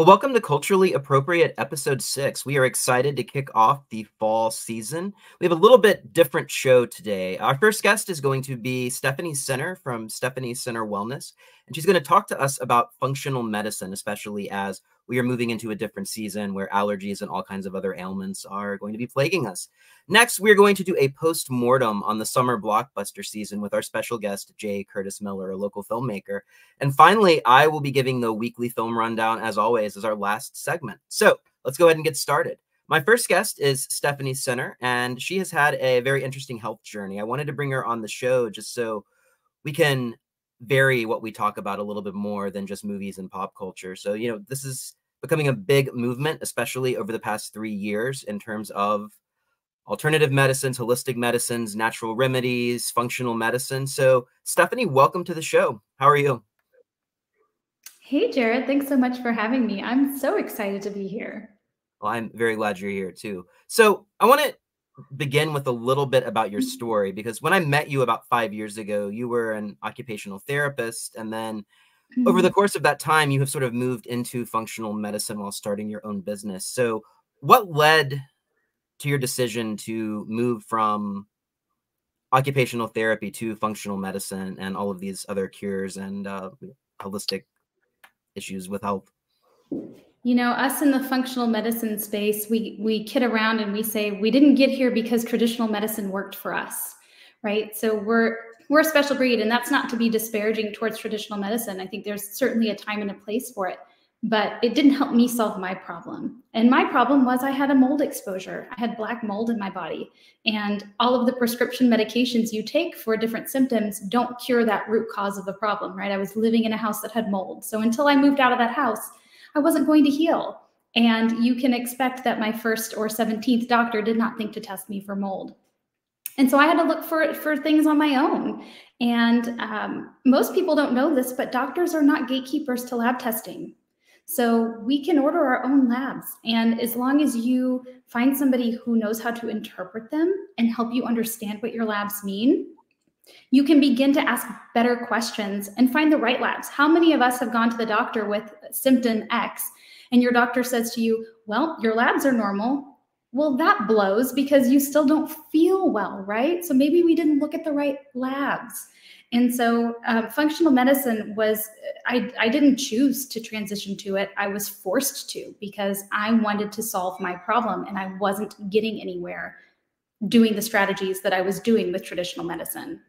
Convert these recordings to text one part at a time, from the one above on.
Well, welcome to Culturally Appropriate Episode 6. We are excited to kick off the fall season. We have a little bit different show today. Our first guest is going to be Stephanie Center from Stephanie Center Wellness, and she's going to talk to us about functional medicine, especially as we are moving into a different season where allergies and all kinds of other ailments are going to be plaguing us. Next, we're going to do a post mortem on the summer blockbuster season with our special guest, Jay Curtis Miller, a local filmmaker. And finally, I will be giving the weekly film rundown, as always, as our last segment. So let's go ahead and get started. My first guest is Stephanie Center, and she has had a very interesting health journey. I wanted to bring her on the show just so we can vary what we talk about a little bit more than just movies and pop culture. So, you know, this is becoming a big movement, especially over the past three years, in terms of alternative medicines, holistic medicines, natural remedies, functional medicine. So, Stephanie, welcome to the show. How are you? Hey, Jerod. Thanks so much for having me. I'm so excited to be here. Well, I'm very glad you're here too. So, I want to begin with a little bit about your mm-hmm. story because when I met you about five years ago, you were an occupational therapist and then Mm-hmm. Over the mm-hmm. course of that time, you have sort of moved into functional medicine while starting your own business. So, what led to your decision to move from occupational therapy to functional medicine and all of these other cures and uh, holistic issues with health? You know, us in the functional medicine space, we we kid around and we say we didn't get here because traditional medicine worked for us, right? So we're we're a special breed and that's not to be disparaging towards traditional medicine. I think there's certainly a time and a place for it but it didn't help me solve my problem. And my problem was i had a mold exposure. I had black mold in my body and all of the prescription medications you take for different symptoms don't cure that root cause of the problem right? I was living in a house that had mold. So until i moved out of that house i wasn't going to heal. And you can expect that my first or 17th doctor did not think to test me for mold and so I had to look for for things on my own. And um, most people don't know this, but doctors are not gatekeepers to lab testing. So we can order our own labs. And as long as you find somebody who knows how to interpret them and help you understand what your labs mean, you can begin to ask better questions and find the right labs. How many of us have gone to the doctor with symptom X and your doctor says to you, Well, your labs are normal, well, that blows because you still don't feel well, right? So maybe we didn't look at the right labs. And so uh, functional medicine was, I, I didn't choose to transition to it. I was forced to because I wanted to solve my problem and I wasn't getting anywhere doing the strategies that I was doing with traditional medicine.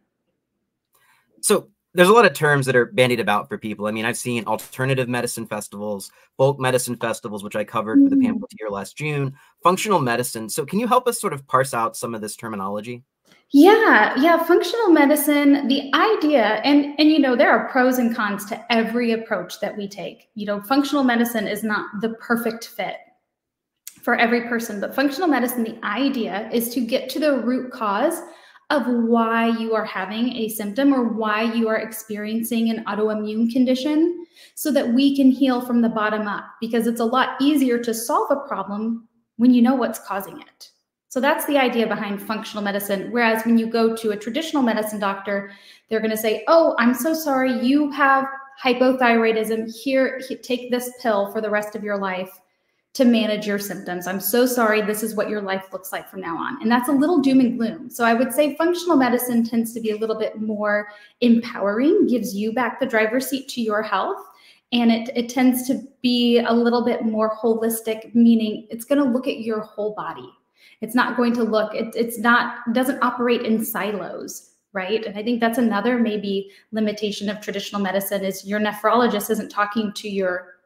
So there's a lot of terms that are bandied about for people. I mean, I've seen alternative medicine festivals, folk medicine festivals, which I covered mm. for the mm. pamphleteer last June, functional medicine. So, can you help us sort of parse out some of this terminology? Yeah, yeah, functional medicine, the idea and and you know there are pros and cons to every approach that we take. You know, functional medicine is not the perfect fit for every person, but functional medicine the idea is to get to the root cause of why you are having a symptom or why you are experiencing an autoimmune condition so that we can heal from the bottom up because it's a lot easier to solve a problem when you know what's causing it. So that's the idea behind functional medicine. Whereas when you go to a traditional medicine doctor, they're going to say, Oh, I'm so sorry, you have hypothyroidism. Here, take this pill for the rest of your life to manage your symptoms. I'm so sorry. This is what your life looks like from now on. And that's a little doom and gloom. So I would say functional medicine tends to be a little bit more empowering, gives you back the driver's seat to your health. And it, it tends to be a little bit more holistic, meaning it's going to look at your whole body. It's not going to look, it, it's not, doesn't operate in silos right and i think that's another maybe limitation of traditional medicine is your nephrologist isn't talking to your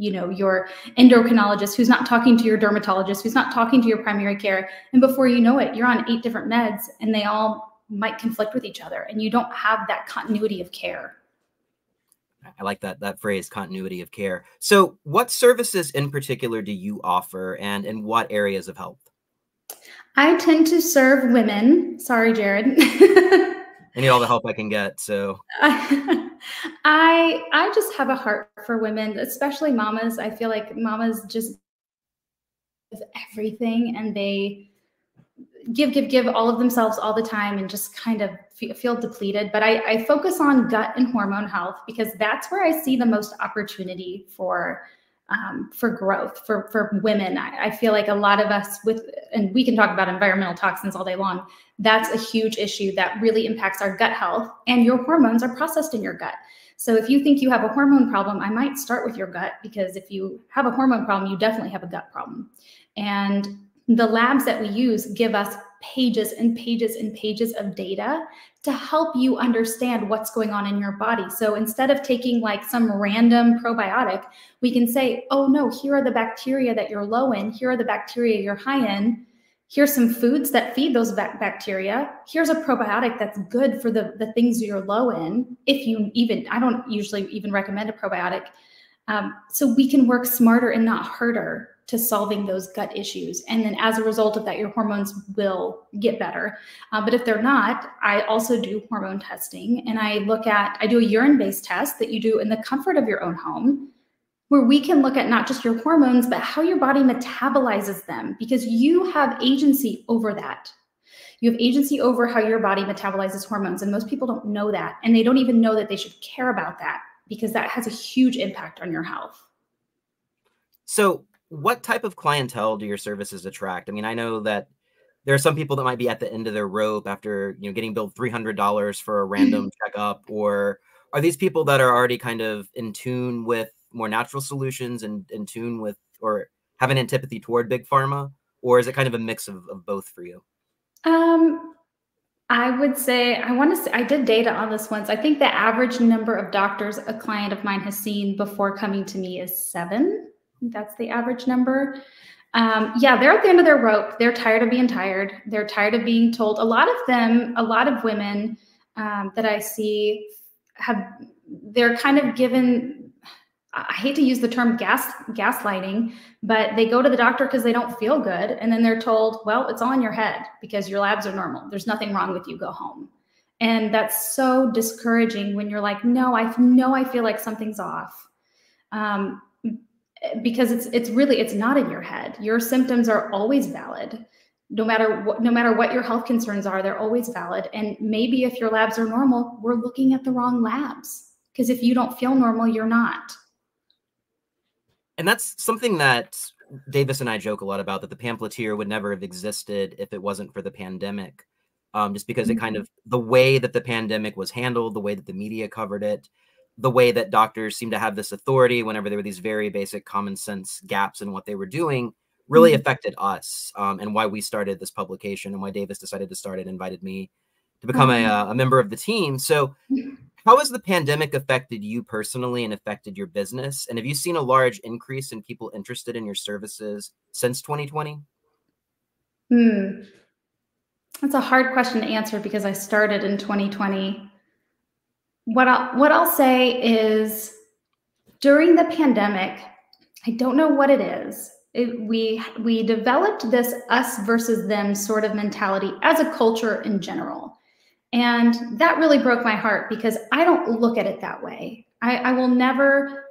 you know your endocrinologist who's not talking to your dermatologist who's not talking to your primary care and before you know it you're on eight different meds and they all might conflict with each other and you don't have that continuity of care I like that that phrase continuity of care. So, what services in particular do you offer and in what areas of health? I tend to serve women. Sorry, Jerod. I need all the help I can get. So I I just have a heart for women, especially mamas. I feel like mamas just everything and they give give give all of themselves all the time and just kind of feel depleted but I, I focus on gut and hormone health because that's where i see the most opportunity for um, for growth for for women. I, I, feel like a lot of us with, and we can talk about environmental toxins all day long. That's a huge issue that really impacts our gut health, and your hormones are processed in your gut. So if you think you have a hormone problem, I might start with your gut because if you have a hormone problem, you definitely have a gut problem. And the labs that we use give us pages and pages and pages of data to help you understand what's going on in your body. So instead of taking like some random probiotic, we can say, oh no, here are the bacteria that you're low in, here are the bacteria you're high in. Here's some foods that feed those bacteria. Here's a probiotic that's good for the, the things you're low in. If you even, I don't usually even recommend a probiotic. Um, so we can work smarter and not harder to solving those gut issues. And then as a result of that, your hormones will get better. Uh, but if they're not, I also do hormone testing and I look at, I do a urine based test that you do in the comfort of your own home where we can look at not just your hormones, but how your body metabolizes them because you have agency over that. You have agency over how your body metabolizes hormones. And most people don't know that. And they don't even know that they should care about that because that has a huge impact on your health. So, what type of clientele do your services attract? I mean, I know that there are some people that might be at the end of their rope after you know getting billed three hundred dollars for a random checkup, or are these people that are already kind of in tune with more natural solutions and in tune with or have an antipathy toward big pharma, or is it kind of a mix of, of both for you? Um, I would say I want to say I did data on this once. I think the average number of doctors a client of mine has seen before coming to me is seven that's the average number. Um, yeah, they're at the end of their rope. They're tired of being tired. They're tired of being told. A lot of them, a lot of women um, that I see have, they're kind of given, I hate to use the term gas gaslighting, but they go to the doctor because they don't feel good. And then they're told, well, it's all in your head because your labs are normal. There's nothing wrong with you. Go home. And that's so discouraging when you're like, no, I know I feel like something's off. Um, because it's it's really it's not in your head your symptoms are always valid no matter what no matter what your health concerns are they're always valid and maybe if your labs are normal we're looking at the wrong labs because if you don't feel normal you're not and that's something that davis and i joke a lot about that the pamphleteer would never have existed if it wasn't for the pandemic um, just because it kind mm-hmm. of the way that the pandemic was handled the way that the media covered it the way that doctors seemed to have this authority whenever there were these very basic common sense gaps in what they were doing really mm-hmm. affected us um, and why we started this publication and why Davis decided to start it invited me to become mm-hmm. a, uh, a, member of the team. So, how has the pandemic affected you personally and affected your business? And have you seen a large increase in people interested in your services since 2020? Hmm. That's a hard question to answer because I started in 2020 what I'll, what I'll say is during the pandemic, I don't know what it is. It, we we developed this us versus them sort of mentality as a culture in general, and that really broke my heart because I don't look at it that way. I, I will never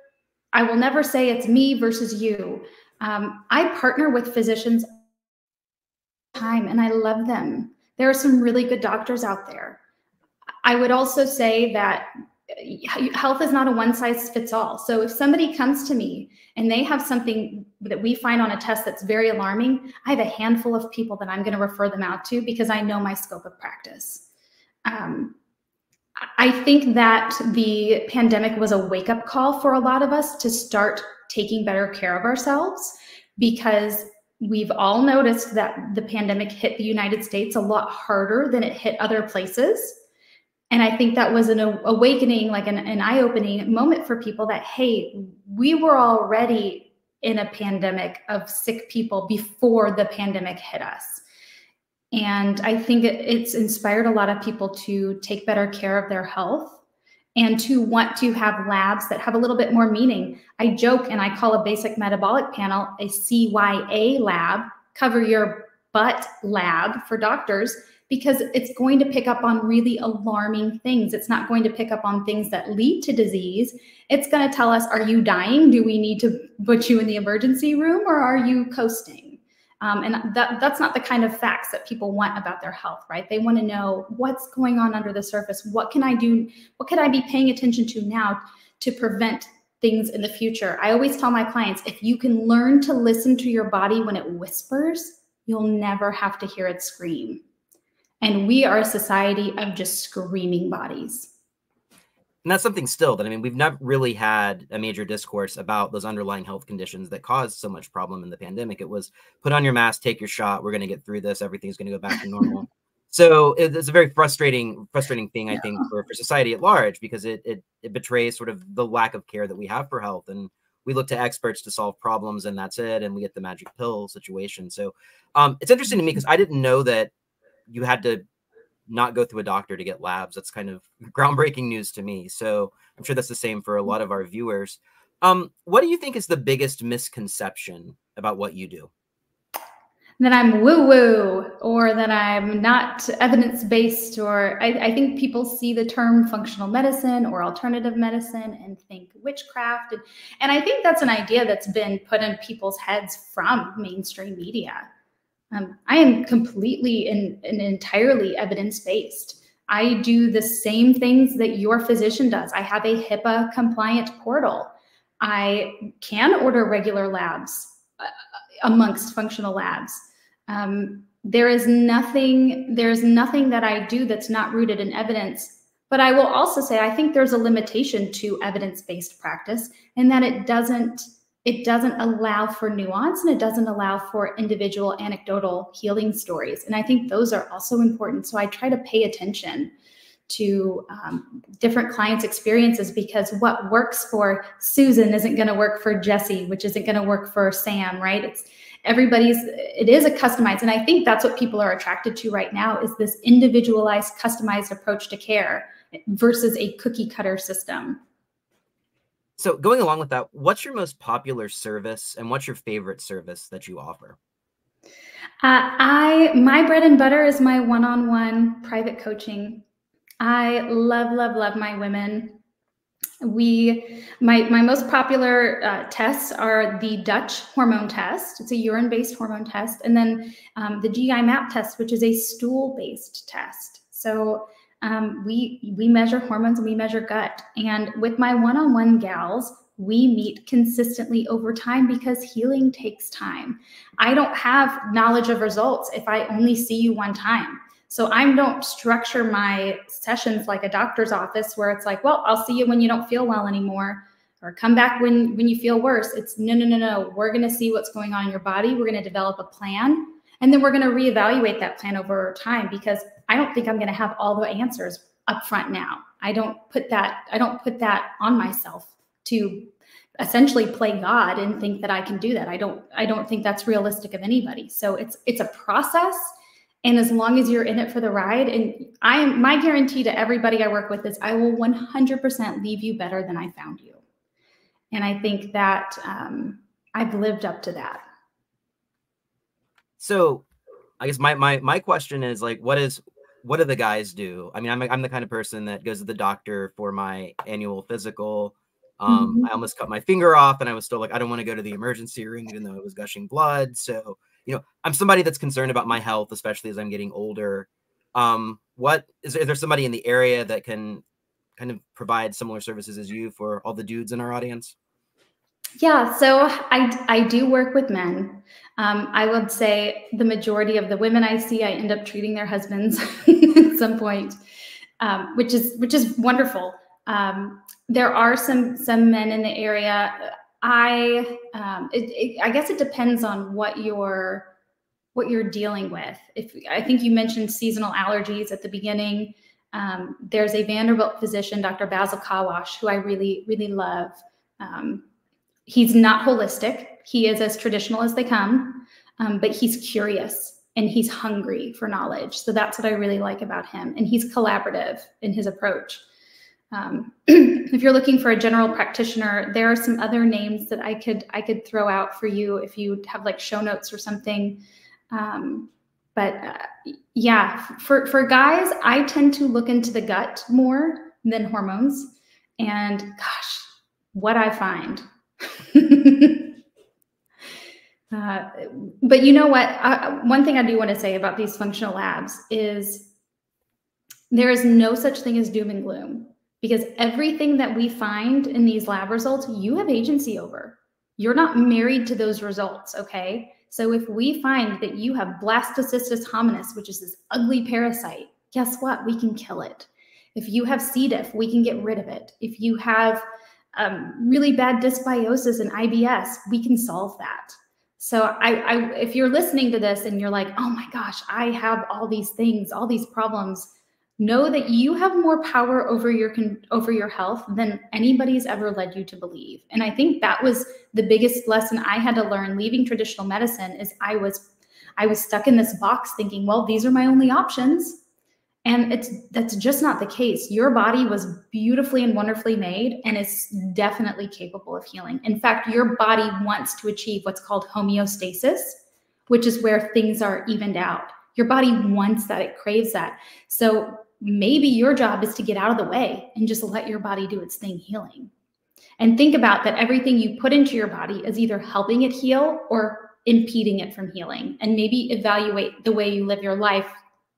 I will never say it's me versus you. Um, I partner with physicians time, and I love them. There are some really good doctors out there. I would also say that uh, health is not a one size fits all. So if somebody comes to me and they have something that we find on a test that's very alarming, I have a handful of people that I'm going to refer them out to because I know my scope of practice. Um, I think that the pandemic was a wake up call for a lot of us to start taking better care of ourselves because we've all noticed that the pandemic hit the United States a lot harder than it hit other places. And i think that was an awakening like an, an eye-opening moment for people that hey we were already in a pandemic of sick people before the pandemic hit us and i think it's inspired a lot of people to take better care of their health and to want to have labs that have a little bit more meaning i joke and i call a basic metabolic panel a cya lab cover your butt lab for doctors because it's going to pick up on really alarming things. It's not going to pick up on things that lead to disease. It's going to tell us, are you dying? Do we need to put you in the emergency room or are you coasting? Um, and that, that's not the kind of facts that people want about their health, right? They want to know what's going on under the surface. What can I do? What can I be paying attention to now to prevent things in the future. I always tell my clients if you can learn to listen to your body when it whispers, you'll never have to hear it scream. And we are a society of just screaming bodies. And that's something still that I mean, we've not really had a major discourse about those underlying health conditions that caused so much problem in the pandemic. It was put on your mask, take your shot, we're going to get through this, everything's going to go back to normal. so it's a very frustrating, frustrating thing, I yeah. think, for, for society at large because it, it it betrays sort of the lack of care that we have for health and we look to experts to solve problems and that's it and we get the magic pill situation so um, it's interesting to me because i didn't know that you had to not go through a doctor to get labs. That's kind of groundbreaking news to me. So I'm sure that's the same for a lot of our viewers. Um, what do you think is the biggest misconception about what you do? That I'm woo woo or that I'm not evidence based, or I, I, think people see the term functional medicine or alternative medicine and think witchcraft. And, and I think that's an idea that's been put in people's heads from mainstream media. Um, I am completely and, and entirely evidence based. I do the same things that your physician does. I have a HIPAA compliant portal. I can order regular labs uh, amongst functional labs. Um, there is nothing there's nothing that I do that's not rooted in evidence. But I will also say I think there's a limitation to evidence-based practice in that it doesn't it doesn't allow for nuance and it doesn't allow for individual anecdotal healing stories. And I think those are also important. So I try to pay attention to um, different clients' experiences because what works for Susan isn't going to work for Jesse, which isn't going to work for Sam, right? It's everybody's, it is a customized. And I think that's what people are attracted to right now is this individualized, customized approach to care versus a cookie cutter system. So going along with that, what's your most popular service and what's your favorite service that you offer? Uh, I my bread and butter is my one-on-one private coaching. I love, love, love my women. We my my most popular uh, tests are the Dutch hormone test. It's a urine-based hormone test, and then um, the GI map test, which is a stool-based test. So um, we we measure hormones and we measure gut. And with my one-on-one gals, we meet consistently over time because healing takes time. I don't have knowledge of results if I only see you one time. So I don't structure my sessions like a doctor's office where it's like, well, I'll see you when you don't feel well anymore or come back when when you feel worse. It's no no no no. We're going to see what's going on in your body. We're going to develop a plan and then we're going to reevaluate that plan over time because I don't think I'm going to have all the answers up front now. I don't put that I don't put that on myself to essentially play God and think that I can do that. I don't I don't think that's realistic of anybody. So it's it's a process and as long as you're in it for the ride and I am my guarantee to everybody I work with is I will 100% leave you better than I found you. And I think that um, I've lived up to that. So, I guess my my my question is like, what is what do the guys do? I mean, I'm I'm the kind of person that goes to the doctor for my annual physical. Um, mm-hmm. I almost cut my finger off, and I was still like, I don't want to go to the emergency room, even though it was gushing blood. So, you know, I'm somebody that's concerned about my health, especially as I'm getting older. Um, what is, is there somebody in the area that can kind of provide similar services as you for all the dudes in our audience? Yeah, so I, I do work with men. Um, I would say the majority of the women I see, I end up treating their husbands at some point, um, which is which is wonderful. Um, there are some some men in the area. I um, it, it, I guess it depends on what you're what you're dealing with. If I think you mentioned seasonal allergies at the beginning. Um, there's a Vanderbilt physician, Dr. Basil Kahwash, who I really really love. Um, he's not holistic. He is as traditional as they come, um, but he's curious and he's hungry for knowledge. So that's what I really like about him. And he's collaborative in his approach. Um, if you're looking for a general practitioner, there are some other names that I could I could throw out for you if you have like show notes or something. Um, but uh, yeah, for for guys, I tend to look into the gut more than hormones. And gosh, what I find uh, but you know what? I, one thing I do want to say about these functional labs is there is no such thing as doom and gloom. because everything that we find in these lab results, you have agency over. You're not married to those results, okay? So if we find that you have blastocystis hominis, which is this ugly parasite, guess what? We can kill it. If you have C. diff, we can get rid of it. If you have um, really bad dysbiosis and IBS, we can solve that. So I, I, if you're listening to this and you're like, oh my gosh, I have all these things, all these problems, know that you have more power over your over your health than anybody's ever led you to believe. And I think that was the biggest lesson I had to learn leaving traditional medicine is I was I was stuck in this box thinking, well, these are my only options. And it's that's just not the case. Your body was beautifully and wonderfully made and is definitely capable of healing. In fact, your body wants to achieve what's called homeostasis, which is where things are evened out. Your body wants that, it craves that. So maybe your job is to get out of the way and just let your body do its thing healing. And think about that everything you put into your body is either helping it heal or impeding it from healing. And maybe evaluate the way you live your life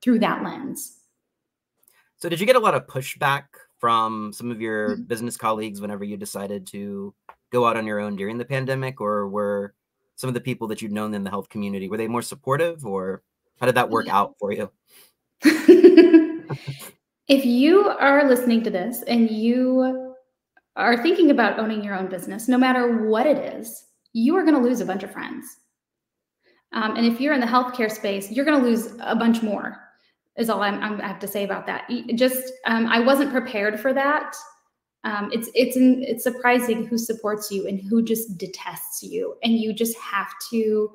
through that lens. So, did you get a lot of pushback from some of your mm-hmm. business colleagues whenever you decided to go out on your own during the pandemic, or were some of the people that you'd known in the health community were they more supportive, or how did that work out for you? if you are listening to this and you are thinking about owning your own business, no matter what it is, you are going to lose a bunch of friends. Um, and if you're in the healthcare space, you're going to lose a bunch more is all I'm, I'm, i have to say about that. Just um, I wasn't prepared for that. Um, it's it's it's surprising who supports you and who just detests you, and you just have to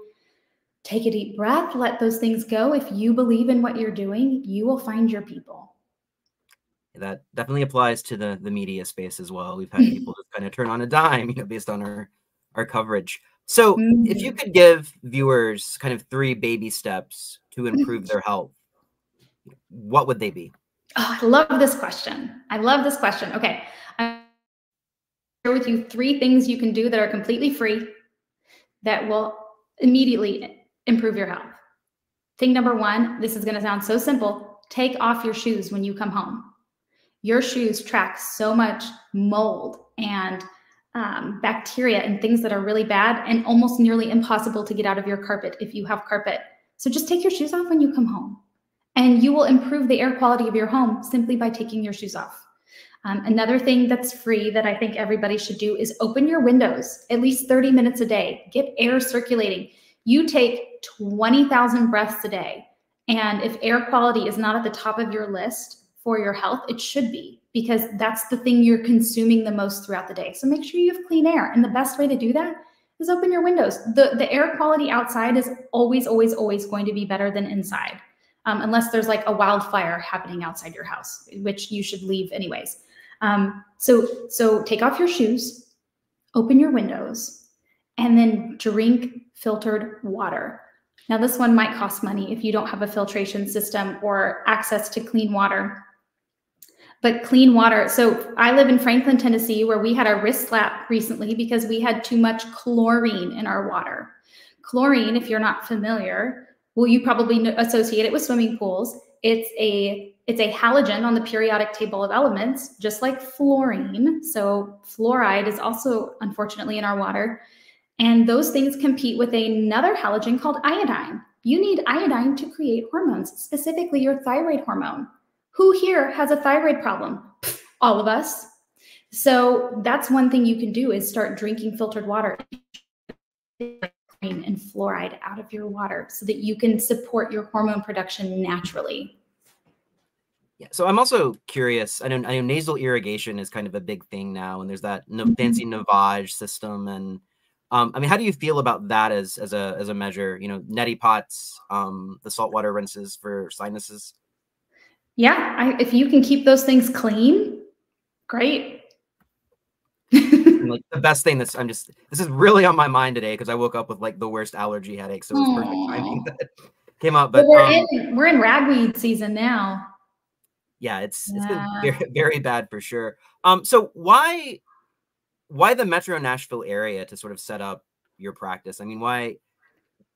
take a deep breath, let those things go. If you believe in what you're doing, you will find your people. That definitely applies to the the media space as well. We've had people just kind of turn on a dime, you know, based on our our coverage. So, mm-hmm. if you mm-hmm. could give viewers kind of three baby steps to improve their health, what would they be? Oh, I love this question. I love this question. Okay. I'm share with you three things you can do that are completely free that will immediately improve your health. Thing number one, this is going to sound so simple. Take off your shoes when you come home. Your shoes track so much mold and um, bacteria and things that are really bad and almost nearly impossible to get out of your carpet if you have carpet. So just take your shoes off when you come home and you will improve the air quality of your home simply by taking your shoes off. Um, another thing that's free that I think everybody should do is open your windows at least 30 minutes a day. Get air circulating. You take 20,000 breaths a day. And if air quality is not at the top of your list for your health, it should be because that's the thing you're consuming the most throughout the day. So make sure you have clean air. And the best way to do that is open your windows. The, the air quality outside is always, always, always going to be better than inside um, unless there's like a wildfire happening outside your house, which you should leave anyways. Um, so, so take off your shoes, open your windows, and then drink filtered water. Now, this one might cost money if you don't have a filtration system or access to clean water. But clean water. So I live in Franklin, Tennessee, where we had a wrist slap recently because we had too much chlorine in our water. Chlorine, if you're not familiar, well, you probably associate it with swimming pools. It's a it's a halogen on the periodic table of elements, just like fluorine. So fluoride is also unfortunately in our water. And those things compete with another halogen called iodine. You need iodine to create hormones, specifically your thyroid hormone. Who here has a thyroid problem? All of us. So that's one thing you can do is start drinking filtered water and fluoride out of your water so that you can support your hormone production naturally. Yeah, so I'm also curious. I know, I know nasal irrigation is kind of a big thing now, and there's that no, fancy mm-hmm. Navage system. And um, I mean, how do you feel about that as as a as a measure? You know, neti pots, um, the saltwater rinses for sinuses. Yeah, I, if you can keep those things clean, great like the best thing that's I'm just this is really on my mind today because I woke up with like the worst allergy headache, so it was perfect timing that came out. But we're um, in we're in ragweed season now. Yeah, it's yeah. it's been very, very bad for sure. Um, so why why the Metro Nashville area to sort of set up your practice? I mean, why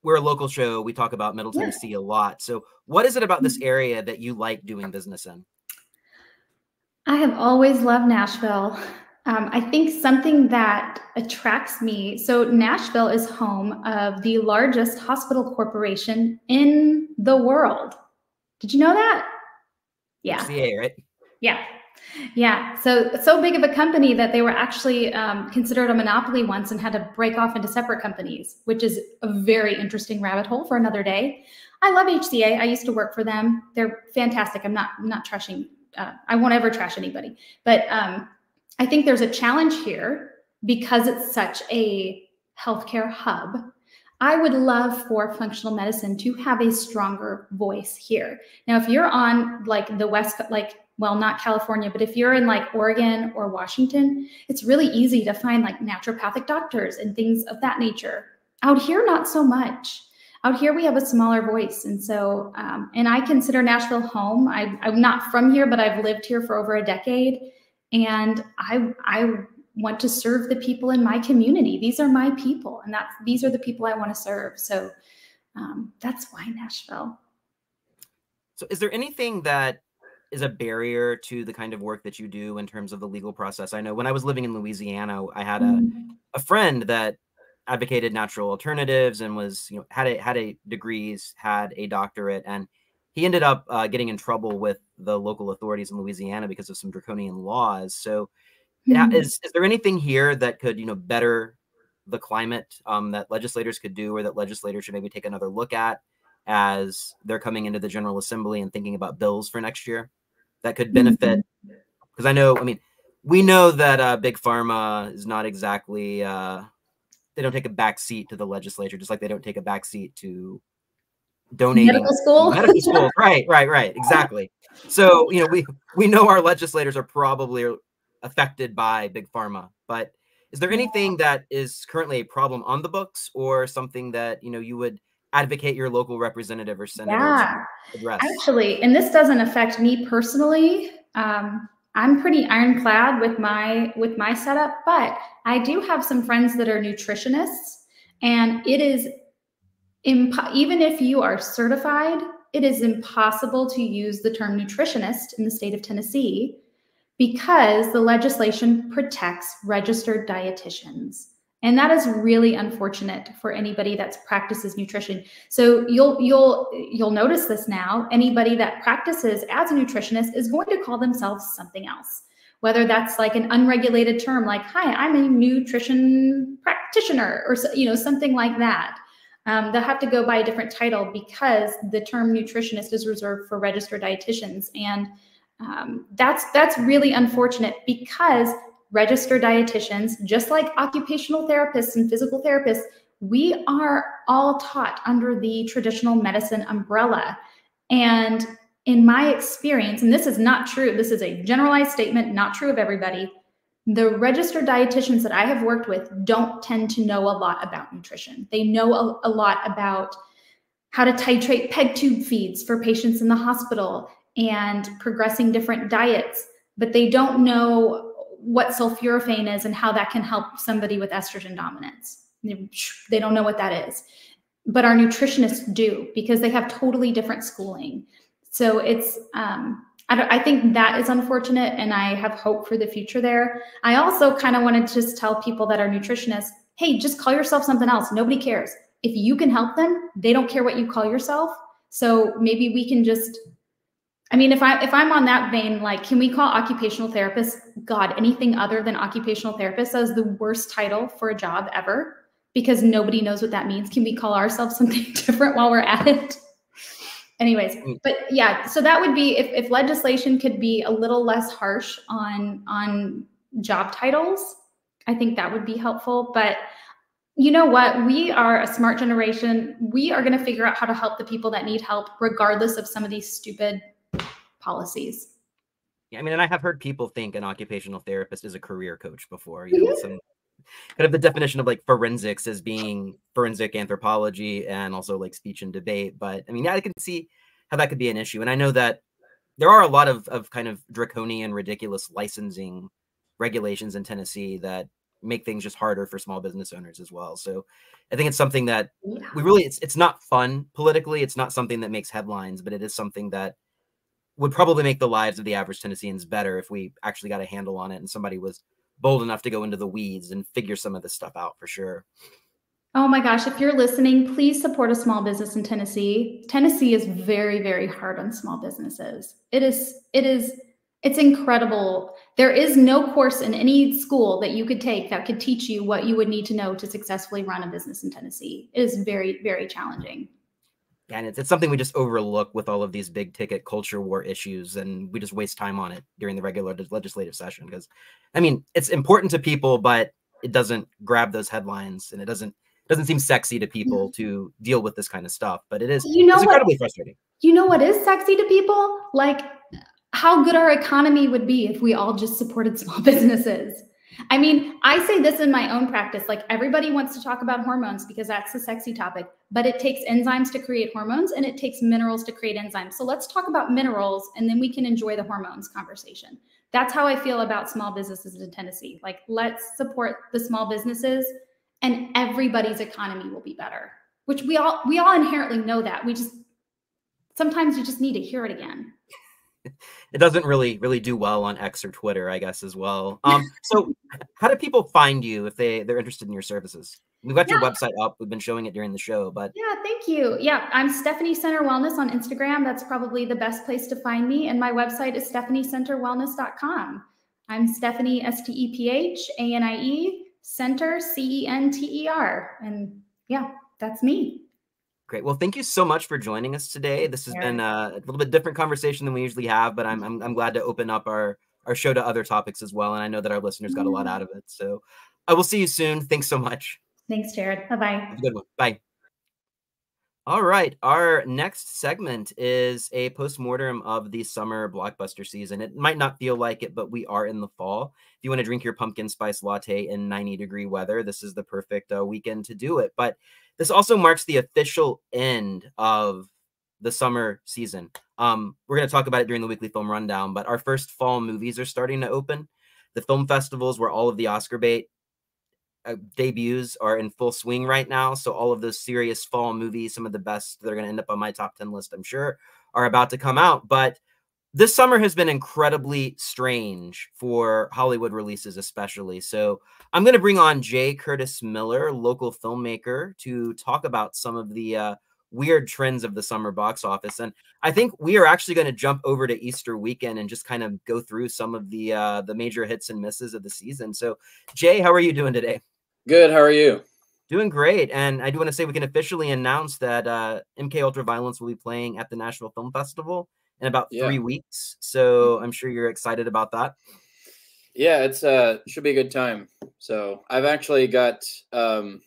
we're a local show. We talk about Middle Tennessee yeah. a lot. So, what is it about this mm-hmm. area that you like doing business in? I have always loved Nashville. Um, I think something that attracts me. So Nashville is home of the largest hospital corporation in the world. Did you know that? Yeah. HCA, right? Yeah. Yeah. So so big of a company that they were actually um, considered a monopoly once and had to break off into separate companies, which is a very interesting rabbit hole for another day. I love HCA. I used to work for them. They're fantastic. I'm not I'm not trashing. Uh, I won't ever trash anybody, but um, I think there's a challenge here because it's such a healthcare hub. I would love for functional medicine to have a stronger voice here. Now, if you're on like the West, like well, not California, but if you're in like Oregon or Washington, it's really easy to find like naturopathic doctors and things of that nature. Out here, not so much. Out here, we have a smaller voice. And so, um, and I consider Nashville home. I, I'm not from here, but I've lived here for over a decade. And I, I want to serve the people in my community. These are my people, and that's these are the people I want to serve. So um, that's why Nashville. So, is there anything that is a barrier to the kind of work that you do in terms of the legal process. I know when I was living in Louisiana, I had a, mm. a friend that advocated natural alternatives and was, you know, had a had a degrees, had a doctorate, and he ended up uh, getting in trouble with the local authorities in Louisiana because of some draconian laws. So, mm. is is there anything here that could, you know, better the climate um, that legislators could do, or that legislators should maybe take another look at as they're coming into the General Assembly and thinking about bills for next year? that could benefit because mm-hmm. I know I mean we know that uh, big pharma is not exactly uh, they don't take a back seat to the legislature just like they don't take a back seat to donating medical school medical school right right right exactly so you know we we know our legislators are probably affected by big pharma but is there anything that is currently a problem on the books or something that you know you would advocate your local representative or senator yeah. address? Actually, and this doesn't affect me personally. Um, I'm pretty ironclad with my with my setup, but I do have some friends that are nutritionists, and it is even if you are certified, it is impossible to use the term nutritionist in the state of Tennessee because the legislation protects registered dietitians. And that is really unfortunate for anybody that practices nutrition. So you'll you'll you'll notice this now. Anybody that practices as a nutritionist is going to call themselves something else. Whether that's like an unregulated term like hi, I'm a nutrition practitioner or you know something like that. Um, they'll have to go by a different title because the term nutritionist is reserved for registered dietitians and um, that's that's really unfortunate because registered dietitians, just like occupational therapists and physical therapists, we are all taught under the traditional medicine umbrella. And in my experience, and this is not true, this is a generalized statement, not true of everybody. The registered dietitians that I have worked with don't tend to know a lot about nutrition. They know a, a lot about how to titrate peg tube feeds for patients in the hospital and progressing different diets, but they don't know what sulforaphane is and how that can help somebody with estrogen dominance. They don't know what that is. But our nutritionists do because they have totally different schooling. So it's, um, I, I think that is unfortunate, and I have hope for the future there. I also kind of want to just tell people that are nutritionists hey, just call yourself something else. Nobody cares. If you can help them, they don't care what you call yourself. So maybe we can just I mean, if I if I'm on that vein, like, can we call occupational therapists? God anything other than occupational therapist as the worst title for a job ever? Because nobody knows what that means. Can we call ourselves something different while we're at it? Anyways, mm. but yeah, so that would be if, if legislation could be a little less harsh on on job titles, I think that would be helpful. But you know what? We are a smart generation. We are going to figure out how to help the people that need help, regardless of some of these stupid policies. Yeah, I mean, and I have heard people think an occupational therapist is a career coach before, you know, mm-hmm. some kind of the definition of like forensics as being forensic anthropology and also like speech and debate. But I mean, yeah, I can see how that could be an issue. And I know that there are a lot of, of kind of draconian, ridiculous licensing regulations in Tennessee that make things just harder for small business owners as well. So I think it's something that we really it's it's not fun politically. It's not something that makes headlines, but it is something that would probably make the lives of the average Tennesseans better if we actually got a handle on it and somebody was bold enough to go into the weeds and figure some of this stuff out for sure. Oh my gosh, if you're listening, please support a small business in Tennessee. Tennessee is very very hard on small businesses. It is it is it's incredible. There is no course in any school that you could take that could teach you what you would need to know to successfully run a business in Tennessee. It is very very challenging and it's, it's something we just overlook with all of these big ticket culture war issues and we just waste time on it during the regular legislative session because i mean it's important to people but it doesn't grab those headlines and it doesn't doesn't seem sexy to people to deal with this kind of stuff but it is you know it's incredibly what, frustrating. you know what is sexy to people? Like how good our economy would be if we all just supported small businesses I mean, I say this in my own practice. Like everybody wants to talk about hormones because that's the sexy topic, but it takes enzymes to create hormones and it takes minerals to create enzymes. So let's talk about minerals and then we can enjoy the hormones conversation. That's how I feel about small businesses in Tennessee. Like let's support the small businesses and everybody's economy will be better. Which we all we all inherently know that. We just sometimes you just need to hear it again it doesn't really really do well on X or Twitter, I guess, as well. Um, so how do people find you if they they're interested in your services? We've got yeah. your website up. We've been showing it during the show, but yeah, thank you. Yeah, I'm Stephanie Center Wellness on Instagram. That's probably the best place to find me, and my website is stephaniecenterwellness.com. I'm Stephanie S T E P H A N I E Center C E N T E R, and yeah, that's me. Great. Well, thank you so much for joining us today. This has yeah. been a, little bit different conversation than we usually have, but I'm, I'm, I'm glad to open up our our show to other topics as well. And I know that our listeners got a lot mm-hmm. out of it. So I will see you soon. Thanks so much. Thanks, Jerod. Bye bye. Good one. Bye. All right. Our next segment is a postmortem of the summer blockbuster season. It might not feel like it, but we are in the fall. If you want to drink your pumpkin spice latte in 90 degree weather, this is the perfect uh, weekend to do it. But this also marks the official end of the summer season. Um, we're going to talk about it during the weekly film rundown, but our first fall movies are starting to open. The film festivals where all of the Oscar bait uh, debuts are in full swing right now. So all of those serious fall movies, some of the best that are going to end up on my top 10 list, I'm sure, are about to come out. But this summer has been incredibly strange for Hollywood releases, especially. So I'm going to bring on Jay Curtis Miller, local filmmaker, to talk about some of the uh, weird trends of the summer box office. And I think we are actually going to jump over to Easter weekend and just kind of go through some of the uh, the major hits and misses of the season. So, Jay, how are you doing today? Good. How are you? Doing great. And I do want to say we can officially announce that uh, MK Ultraviolence will be playing at the Nashville Film Festival in about yeah. three weeks. So I'm sure you're excited about that. Yeah, it's uh should be a good time. So I've actually got um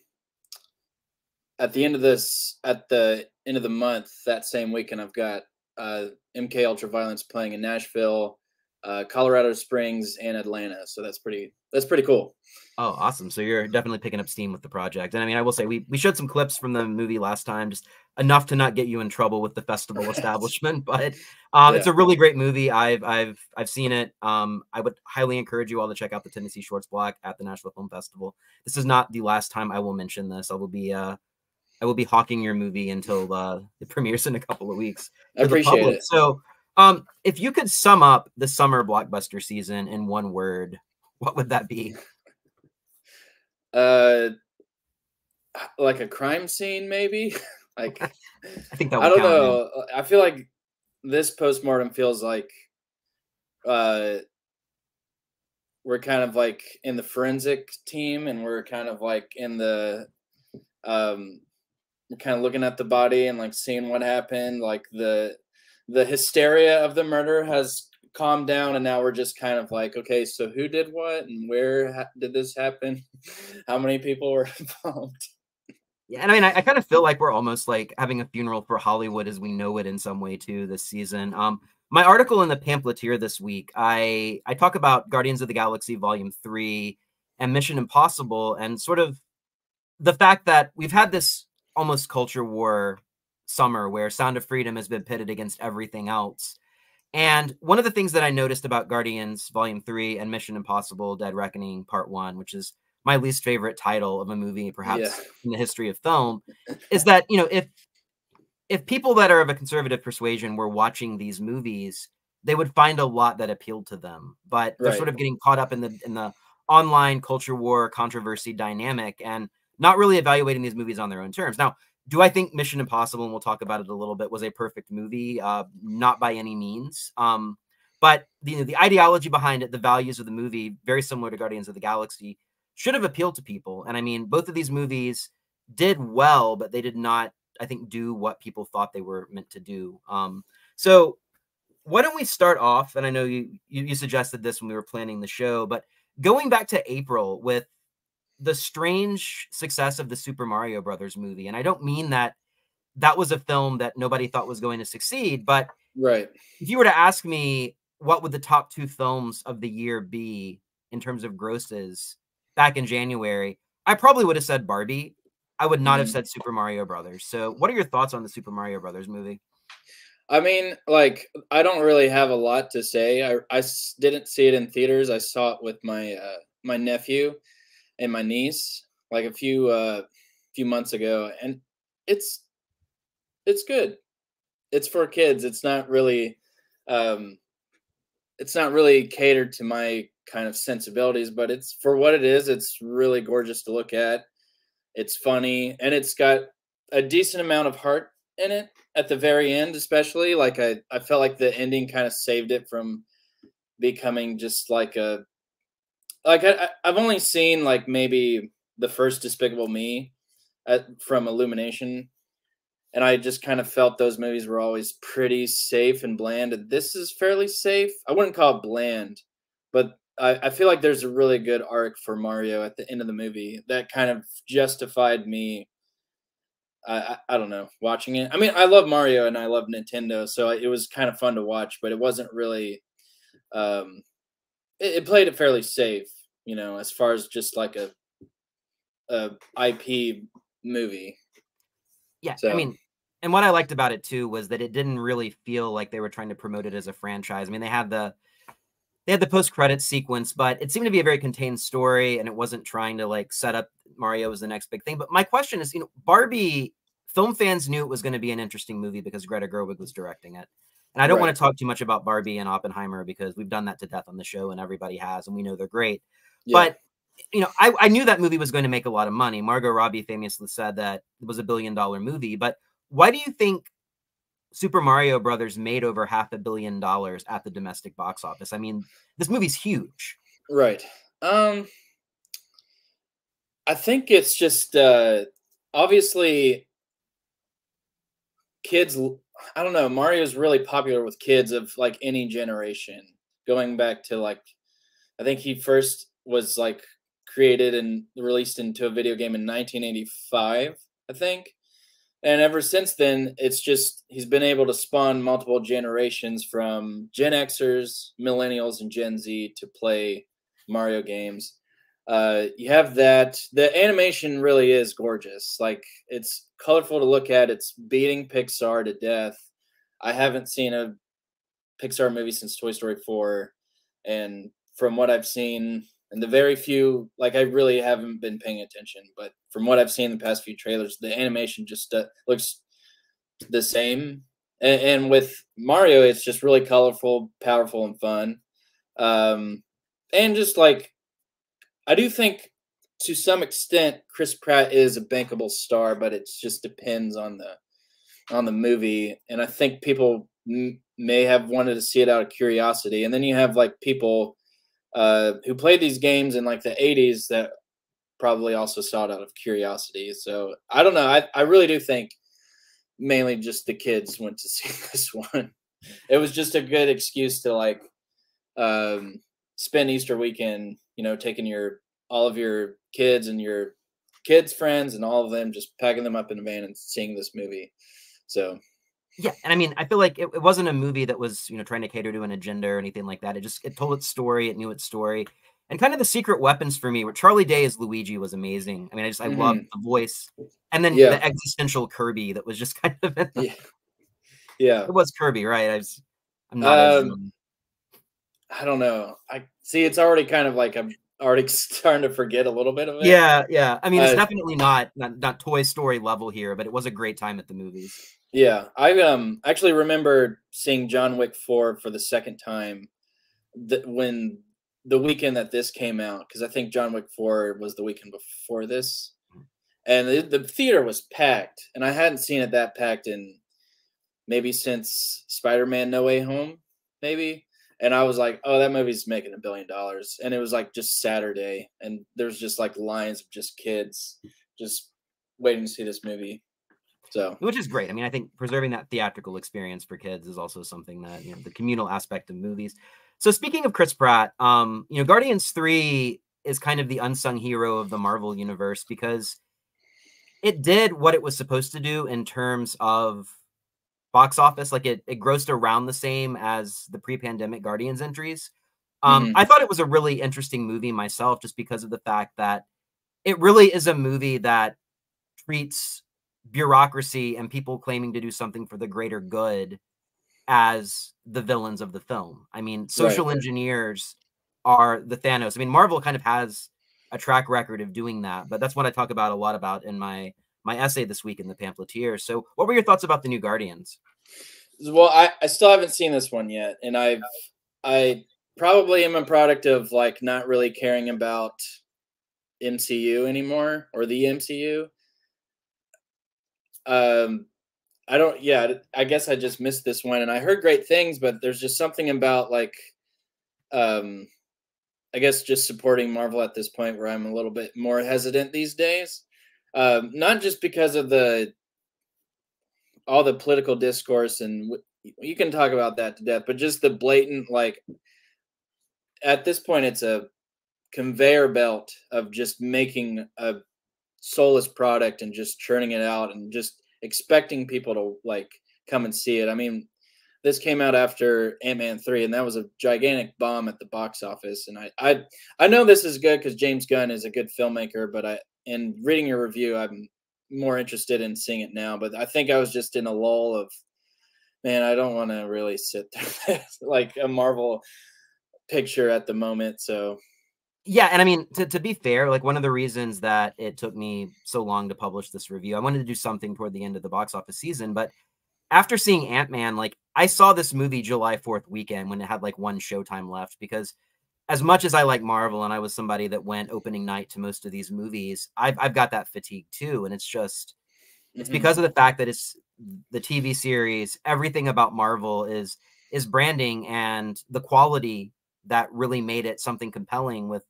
at the end of this at the end of the month that same weekend I've got uh MK Ultraviolence playing in Nashville, uh Colorado Springs and Atlanta. So that's pretty that's pretty cool. Oh, awesome. So you're definitely picking up steam with the project. And I mean, I will say we we showed some clips from the movie last time, just enough to not get you in trouble with the festival establishment. But um, yeah. it's a really great movie. I've I've I've seen it. Um, I would highly encourage you all to check out the Tennessee Shorts block at the Nashville Film Festival. This is not the last time I will mention this. I will be uh I will be hawking your movie until uh, it premieres in a couple of weeks. I appreciate it. So um, if you could sum up the summer blockbuster season in one word, what would that be? Uh, like a crime scene, maybe. like, I think that I don't know. I feel like this postmortem feels like uh we're kind of like in the forensic team and we're kind of like in the um we're kind of looking at the body and like seeing what happened like the the hysteria of the murder has calmed down and now we're just kind of like okay so who did what and where ha- did this happen? How many people were involved? Yeah and i mean I, I, kind of feel like we're almost like having a funeral for hollywood as we know it in some way too this season. Um my article in the pamphleteer this week i i talk about guardians of the galaxy volume 3 and mission impossible and sort of the fact that we've had this almost culture war summer where sound of freedom has been pitted against everything else and one of the things that I noticed about Guardians Volume 3 and Mission Impossible Dead Reckoning Part 1, which is my least favorite title of a movie perhaps yeah. in the history of film, is that, you know, if if people that are of a conservative persuasion were watching these movies, they would find a lot that appealed to them. But they're Right. sort of getting caught up in the in the online culture war controversy dynamic and not really evaluating these movies on their own terms. Now, do I think Mission Impossible, and we'll talk about it a little bit, was a perfect movie? Uh, not by any means. Um, but the the ideology behind it, the values of the movie, very similar to Guardians of the Galaxy, should have appealed to people. And I mean, both of these movies did well, but they did not, I think, do what people thought they were meant to do. Um, so why don't we start off? And I know you, you you suggested this when we were planning the show, but going back to April with the strange success of the Super Mario Brothers movie, and I don't mean that that was a film that nobody thought was going to succeed, but Right. if you were to ask me what would the top two films of the year be in terms of grosses back in January, I probably would have said Barbie. I would not have Mhm. said Super Mario Brothers. So, what are your thoughts on the Super Mario Brothers movie? I mean, like, I don't really have a lot to say. I, I didn't see it in theaters. I saw it with my uh, my nephew and my niece like a few uh few months ago, and it's it's good. It's for kids. It's not really um it's not really catered to my kind of sensibilities, but it's for what it is. It's really gorgeous to look at. It's funny, and it's got a decent amount of heart in it at the very end, especially. Like I, I felt like the ending kind of saved it from becoming just like a like I, I've only seen like maybe the first Despicable Me at, from Illumination, and I just kind of felt those movies were always pretty safe and bland. And this is fairly safe. I wouldn't call it bland, but I, I feel like there's a really good arc for Mario at the end of the movie that kind of justified me I, I I don't know watching it. I mean, I love Mario and I love Nintendo, so it was kind of fun to watch, but it wasn't really. Um, it, it played it fairly safe, you know, as far as just like a a IP movie. Yeah, I mean, and what I liked about it too was that it didn't really feel like they were trying to promote it as a franchise. I mean, they had the they had the post credit sequence, but it seemed to be a very contained story, and it wasn't trying to like set up Mario as the next big thing. But my question is, you know, Barbie film fans knew it was going to be an interesting movie because Greta Gerwig was directing it. And I don't want to talk too much about Barbie and Oppenheimer because we've done that to death on the show, and everybody has, and we know they're great. But you know, I, I knew that movie was going to make a lot of money. Margot Robbie famously said that it was a billion dollar movie. But why do you think Super Mario Brothers made over half a billion dollars at the domestic box office? I mean, this movie's huge. Right. Um I think it's just uh obviously kids I don't know, Mario's really popular with kids of like any generation. Going back to like I think he first was like created and released into a video game in 1985, I think. And ever since then, it's just he's been able to spawn multiple generations from Gen Xers, millennials, and Gen Z to play Mario games. Uh, you have that. The animation really is gorgeous. Like it's colorful to look at. It's beating Pixar to death. I haven't seen a Pixar movie since Toy Story 4, and from what I've seen, and the very few, like I really haven't been paying attention, but from what I've seen the past few trailers, the animation just uh, looks the same. And, and with Mario, it's just really colorful, powerful, and fun. Um, and just like I do think to some extent Chris Pratt is a bankable star, but it just depends on the on the movie. And I think people may have wanted to see it out of curiosity. And then you have like people uh, who played these games in like the 80s that probably also saw it out of curiosity. So I don't know. I, I really do think mainly just the kids went to see this one. It was just a good excuse to like um, spend Easter weekend, you know, taking your all of your kids and your kids' friends and all of them, just packing them up in a van and seeing this movie. So Yeah, and I mean, I feel like it, it wasn't a movie that was, you know, trying to cater to an agenda or anything like that. It just it told its story, it knew its story, and kind of the secret weapons for me. Where Charlie Day as Luigi was amazing. I mean, I just I loved the voice, and then Yeah. the existential Kirby that was just kind of yeah, yeah. it was Kirby, right? I was, I'm not. as, Um, um, I don't know. I see. It's already kind of like I'm already starting to forget a little bit of it. yeah, yeah. I mean, it's uh, definitely not, not not Toy Story level here, but it was a great time at the movies. Yeah, I um actually remember seeing John Wick 4 for the second time when the weekend that this came out because I think John Wick 4 was the weekend before this. And the, the theater was packed and I hadn't seen it that packed in maybe since Spider-Man No Way Home, maybe. And I was like, "Oh, that movie's making a billion dollars." And it was like just Saturday and there's just like lines of just kids just waiting to see this movie. So, which is great. I mean, I think preserving that theatrical experience for kids is also something that you know the communal aspect of movies. So, speaking of Chris Pratt, um, you know, Guardians Three is kind of the unsung hero of the Marvel universe because it did what it was supposed to do in terms of box office. Like it, it grossed around the same as the pre-pandemic Guardians entries. Um, mm-hmm. I thought it was a really interesting movie myself, just because of the fact that it really is a movie that treats bureaucracy and people claiming to do something for the greater good as the villains of the film. I mean, social right. engineers are the Thanos. I mean, Marvel kind of has a track record of doing that, but that's what I talk about a lot about in my my essay this week in the pamphleteer. So, what were your thoughts about the new Guardians? Well, I, I still haven't seen this one yet, and I've I probably am a product of like not really caring about MCU anymore or the MCU um, I don't. Yeah, I guess I just missed this one, and I heard great things, but there's just something about like, um, I guess just supporting Marvel at this point where I'm a little bit more hesitant these days. Um, not just because of the all the political discourse and you can talk about that to death, but just the blatant like. At this point, it's a conveyor belt of just making a soulless product and just churning it out and just expecting people to like come and see it. I mean, this came out after Ant Man three, and that was a gigantic bomb at the box office. And I I I know this is good because James Gunn is a good filmmaker, but I in reading your review, I'm more interested in seeing it now. But I think I was just in a lull of man, I don't want to really sit there like a Marvel picture at the moment. So yeah, and I mean to, to be fair, like one of the reasons that it took me so long to publish this review, I wanted to do something toward the end of the box office season, but after seeing Ant-Man, like I saw this movie July 4th weekend when it had like one showtime left because as much as I like Marvel and I was somebody that went opening night to most of these movies, I've I've got that fatigue too. And it's just it's mm-hmm. because of the fact that it's the TV series, everything about Marvel is is branding and the quality that really made it something compelling with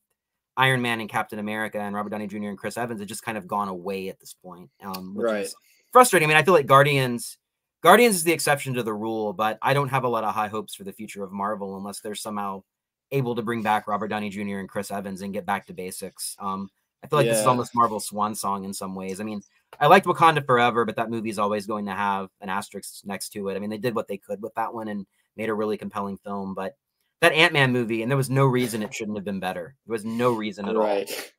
Iron Man and Captain America and Robert Downey Jr. and Chris Evans had just kind of gone away at this point. Um, which right. is frustrating. I mean, I feel like Guardians Guardians is the exception to the rule, but I don't have a lot of high hopes for the future of Marvel unless they're somehow able to bring back Robert Downey Jr. and Chris Evans and get back to basics. Um, I feel like yeah. this is almost Marvel's swan song in some ways. I mean, I liked Wakanda Forever, but that movie is always going to have an asterisk next to it. I mean, they did what they could with that one and made a really compelling film, but that Ant Man movie, and there was no reason it shouldn't have been better. There was no reason at right.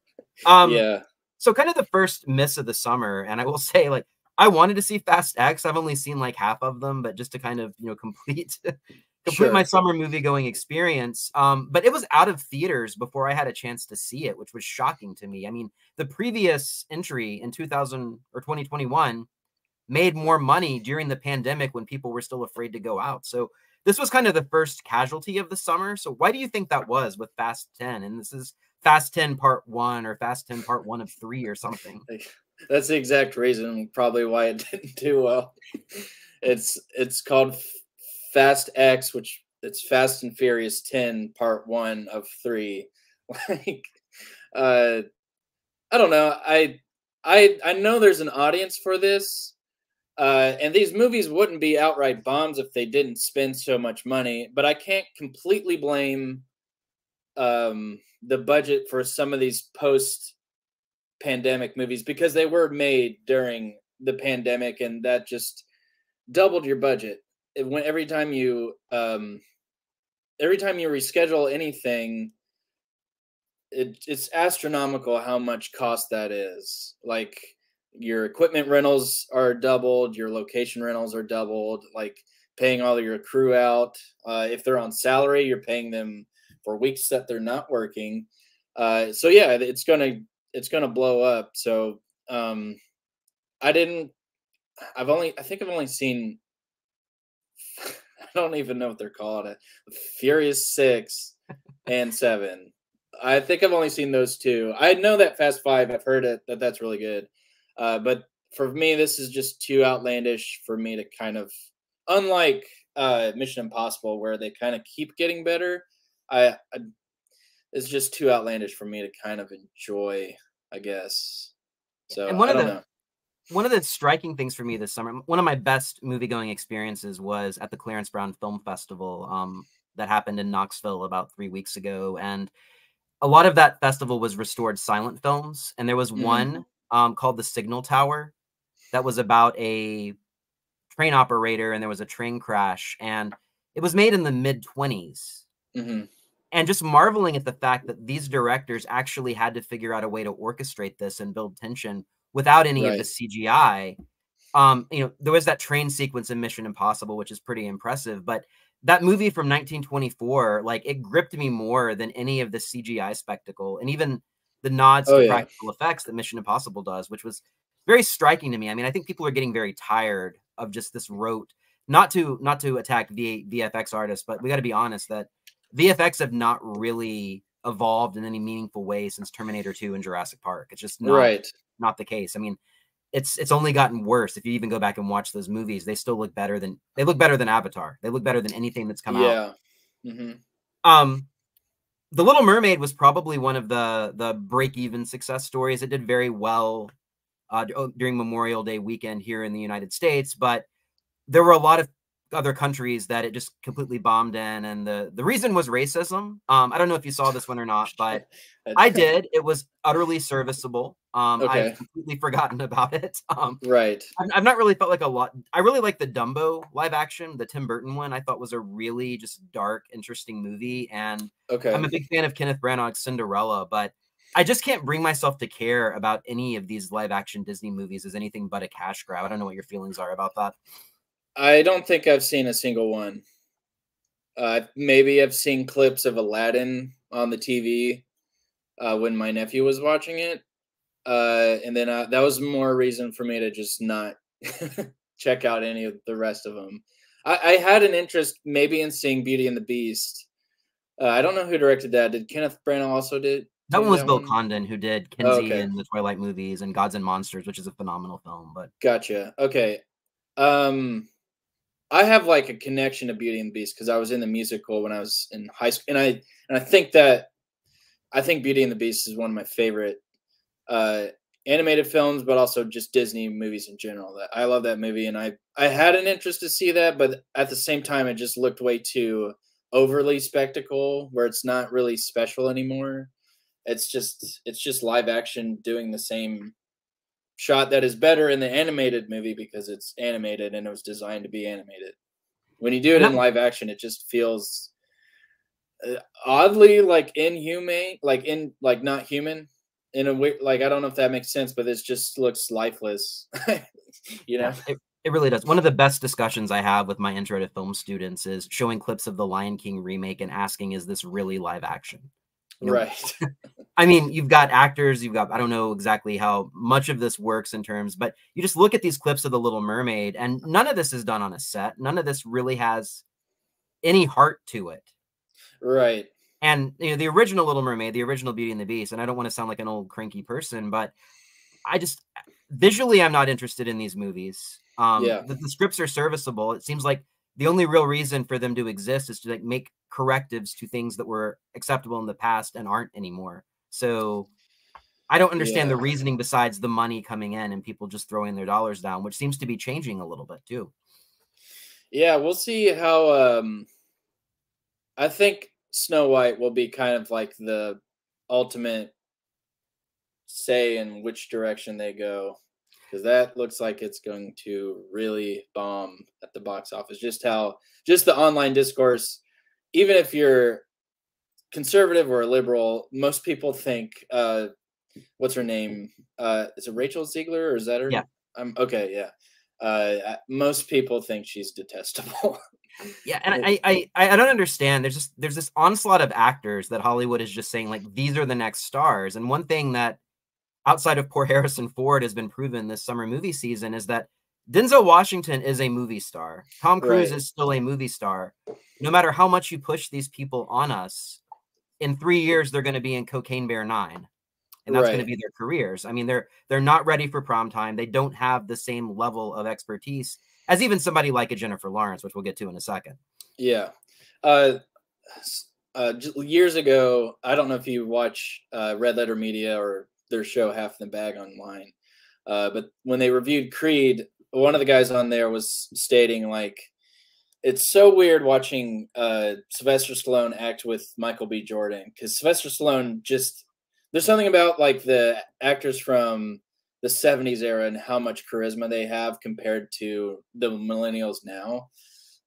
all. Um, yeah. So kind of the first miss of the summer, and I will say, like, I wanted to see Fast X. I've only seen like half of them, but just to kind of you know complete complete sure. my summer movie going experience. Um, but it was out of theaters before I had a chance to see it, which was shocking to me. I mean, the previous entry in 2000 or 2021 made more money during the pandemic when people were still afraid to go out. So this was kind of the first casualty of the summer. So why do you think that was with Fast 10? And this is Fast 10 part one or Fast 10 part one of three or something. That's the exact reason probably why it didn't do well. It's it's called Fast X, which it's Fast and Furious 10 part one of three. Like uh I don't know. I I I know there's an audience for this uh, and these movies wouldn't be outright bombs if they didn't spend so much money. But I can't completely blame um, the budget for some of these post pandemic movies because they were made during the pandemic and that just doubled your budget. It went every time you um, every time you reschedule anything, it, it's astronomical how much cost that is. Like your equipment rentals are doubled, your location rentals are doubled, like paying all your crew out. Uh, if they're on salary, you're paying them for weeks that they're not working. Uh, so yeah, it's gonna it's gonna blow up. So um, I didn't I've only I think I've only seen I don't even know what they're called. It Furious Six and Seven. I think I've only seen those two. I know that Fast Five. I've heard it that that's really good. Uh, but for me, this is just too outlandish for me to kind of, unlike uh, Mission Impossible, where they kind of keep getting better. I, I it's just too outlandish for me to kind of enjoy. I guess. So and one I of don't the know. one of the striking things for me this summer, one of my best movie going experiences was at the Clarence Brown Film Festival um, that happened in Knoxville about three weeks ago, and a lot of that festival was restored silent films, and there was Mhm. one um, called The Signal Tower. That was about a train operator, and there was a train crash, and it was made in the mid twenties hmm and just marveling at the fact that these directors actually had to figure out a way to orchestrate this and build tension without any of the CGI. Um, you know, there was that train sequence in Mission Impossible, which is pretty impressive, but that movie from 1924, like it gripped me more than any of the CGI spectacle and even the nods Oh, to yeah. practical effects that Mission Impossible does, which was very striking to me. I mean, I think people are getting very tired of just this rote, not to not to attack v, VFX artists, but we got to be honest that VFX have not really evolved in any meaningful way since Terminator 2 and Jurassic Park. It's just not Right. not the case. I mean, it's it's only gotten worse. If you even go back and watch those movies, they still look better than they look better than Avatar. They look better than anything that's come out. Yeah. Mm -hmm. Um The Little Mermaid was probably one of the the break-even success stories. It did very well uh, oh, during Memorial Day weekend here in the United States, but there were a lot of other countries that it just completely bombed in, and the the reason was racism. Um, I don't know if you saw this one or not, but I did. It was utterly serviceable. Um, Okay. I've completely forgotten about it. Um, Right. I've, I've not really felt like a lot. I really like the Dumbo live action, the Tim Burton one. I thought was a really just dark, interesting movie, and Okay. I'm a big fan of Kenneth Branagh's Cinderella. But I just can't bring myself to care about any of these live action Disney movies as anything but a cash grab. I don't know what your feelings are about that. I don't think I've seen a single one. Uh, maybe I've seen clips of Aladdin on the TV uh, when my nephew was watching it, uh, and then uh, that was more reason for me to just not check out any of the rest of them. I, I had an interest maybe in seeing Beauty and the Beast. Uh, I don't know who directed that. Did Kenneth Branagh also did? That one was Bill Condon, who did Kinsey Oh, okay. and the Twilight movies and Gods and Monsters, which is a phenomenal film. But Gotcha. Okay. Um I have like a connection to Beauty and the Beast because I was in the musical when I was in high school and I and I think that I think Beauty and the Beast is one of my favorite uh animated films but also just Disney movies in general. That I love that movie and I I had an interest to see that but at the same time it just looked way too overly spectacle where it's not really special anymore. It's just it's just live action doing the same shot that is better in the animated movie because it's animated and it was designed to be animated. When you do it in live action, it just feels uh, oddly like inhumane, like in like not human in a way. Like I don't know if that makes sense, but it just looks lifeless. you know? Yeah, it, it really does. One of the best discussions I have with my intro to film students is showing clips of the Lion King remake and asking, is this really live action? You know, Right. I mean, you've got actors, you've got, I don't know exactly how much of this works in terms, but you just look at these clips of The Little Mermaid, and none of this is done on a set. None of this really has any heart to it. right. And you know, the original Little Mermaid, the original Beauty and the Beast, and I don't want to sound like an old cranky person, but I just visually I'm not interested in these movies. Um Yeah. the, the scripts are serviceable. It seems like the only real reason for them to exist is to like make correctives to things that were acceptable in the past and aren't anymore. So I don't understand the reasoning besides the money coming in and people just throwing their dollars down, which seems to be changing a little bit too. Yeah, we'll see how um I think Snow White will be kind of like the ultimate say in which direction they go because that looks like it's going to really bomb at the box office just how just the online discourse even if you're conservative or a liberal most people think uh what's her name uh is it Rachel Zegler or is that her Yeah. I'm okay yeah uh uh, most people think she's detestable Yeah, and I, I I don't understand. There's just there's this onslaught of actors that Hollywood is just saying like these are the next stars. And one thing that outside of poor Harrison Ford has been proven this summer movie season is that Denzel Washington is a movie star. Tom Cruise Right. is still a movie star. No matter how much you push these people on us, in three years they're going to be in Cocaine Bear Nine, and that's going to be their careers. I mean, they're they're not ready for prime time. They don't have the same level of expertise as even somebody like a Jennifer Lawrence, which we'll get to in a second. Yeah. Uh, uh, years ago, I don't know if you watch uh, Red Letter Media or their show Half in the Bag online, uh, but when they reviewed Creed, one of the guys on there was stating like, it's so weird watching uh, Sylvester Stallone act with Michael B. Jordan because Sylvester Stallone just there's something about like the actors from the 70s era and how much charisma they have compared to the millennials now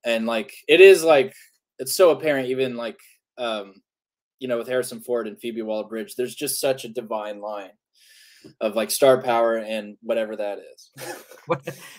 and like it is like it's so apparent even like um you know with harrison ford and phoebe waller-bridge there's just such a divine line of like star power and whatever that is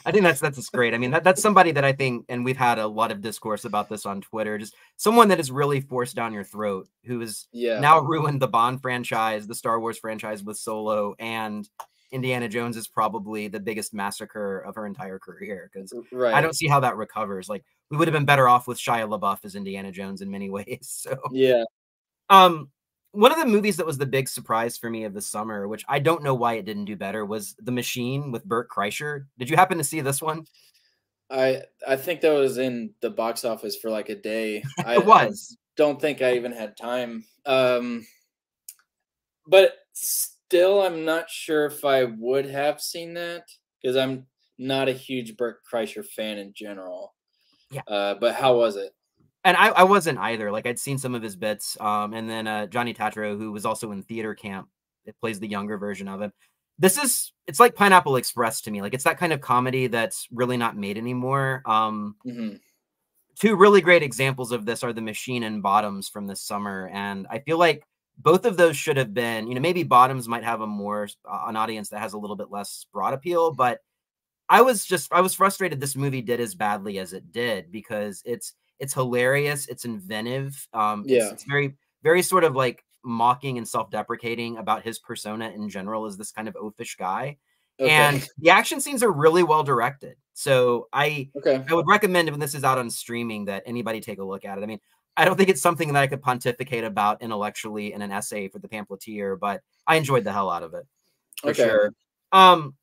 I think that's that's great. I mean, that, that's somebody that I think, and we've had a lot of discourse about this on Twitter. Just someone that is really forced down your throat, who has yeah now ruined the Bond franchise, the Star Wars franchise with Solo, and Indiana Jones is probably the biggest massacre of her entire career. Because right I don't see how that recovers. Like we would have been better off with Shia LaBeouf as Indiana Jones in many ways. So yeah um one of the movies that was the big surprise for me of the summer, which I don't know why it didn't do better, was The Machine with Bert Kreischer. Did you happen to see this one? i i think that was in the box office for like a day I, It was. I don't think i even had time um but still i'm not sure if i would have seen that because i'm not a huge bert kreischer fan in general Yeah. uh but how was it and I, I wasn't either. Like I'd seen some of his bits. Um, and then uh, Jimmy Tatro, who was also in theater camp, it plays the younger version of him. This is it's like Pineapple Express to me. Like it's that kind of comedy that's really not made anymore. Um, hmm two really great examples of this are the Machine and Bottoms from this summer, and I feel like both of those should have been. You know, maybe Bottoms might have a more uh, an audience that has a little bit less broad appeal, but I was just I was frustrated this movie did as badly as it did because it's it's hilarious, it's inventive, um, it's, Yeah. it's very very sort of like mocking and self-deprecating about his persona in general as this kind of oafish guy, okay. and the action scenes are really well directed. So I okay I would recommend when this is out on streaming that anybody take a look at it. I mean, I don't think it's something that I could pontificate about intellectually in an essay for the pamphleteer, but I enjoyed the hell out of it for Okay. sure. Um,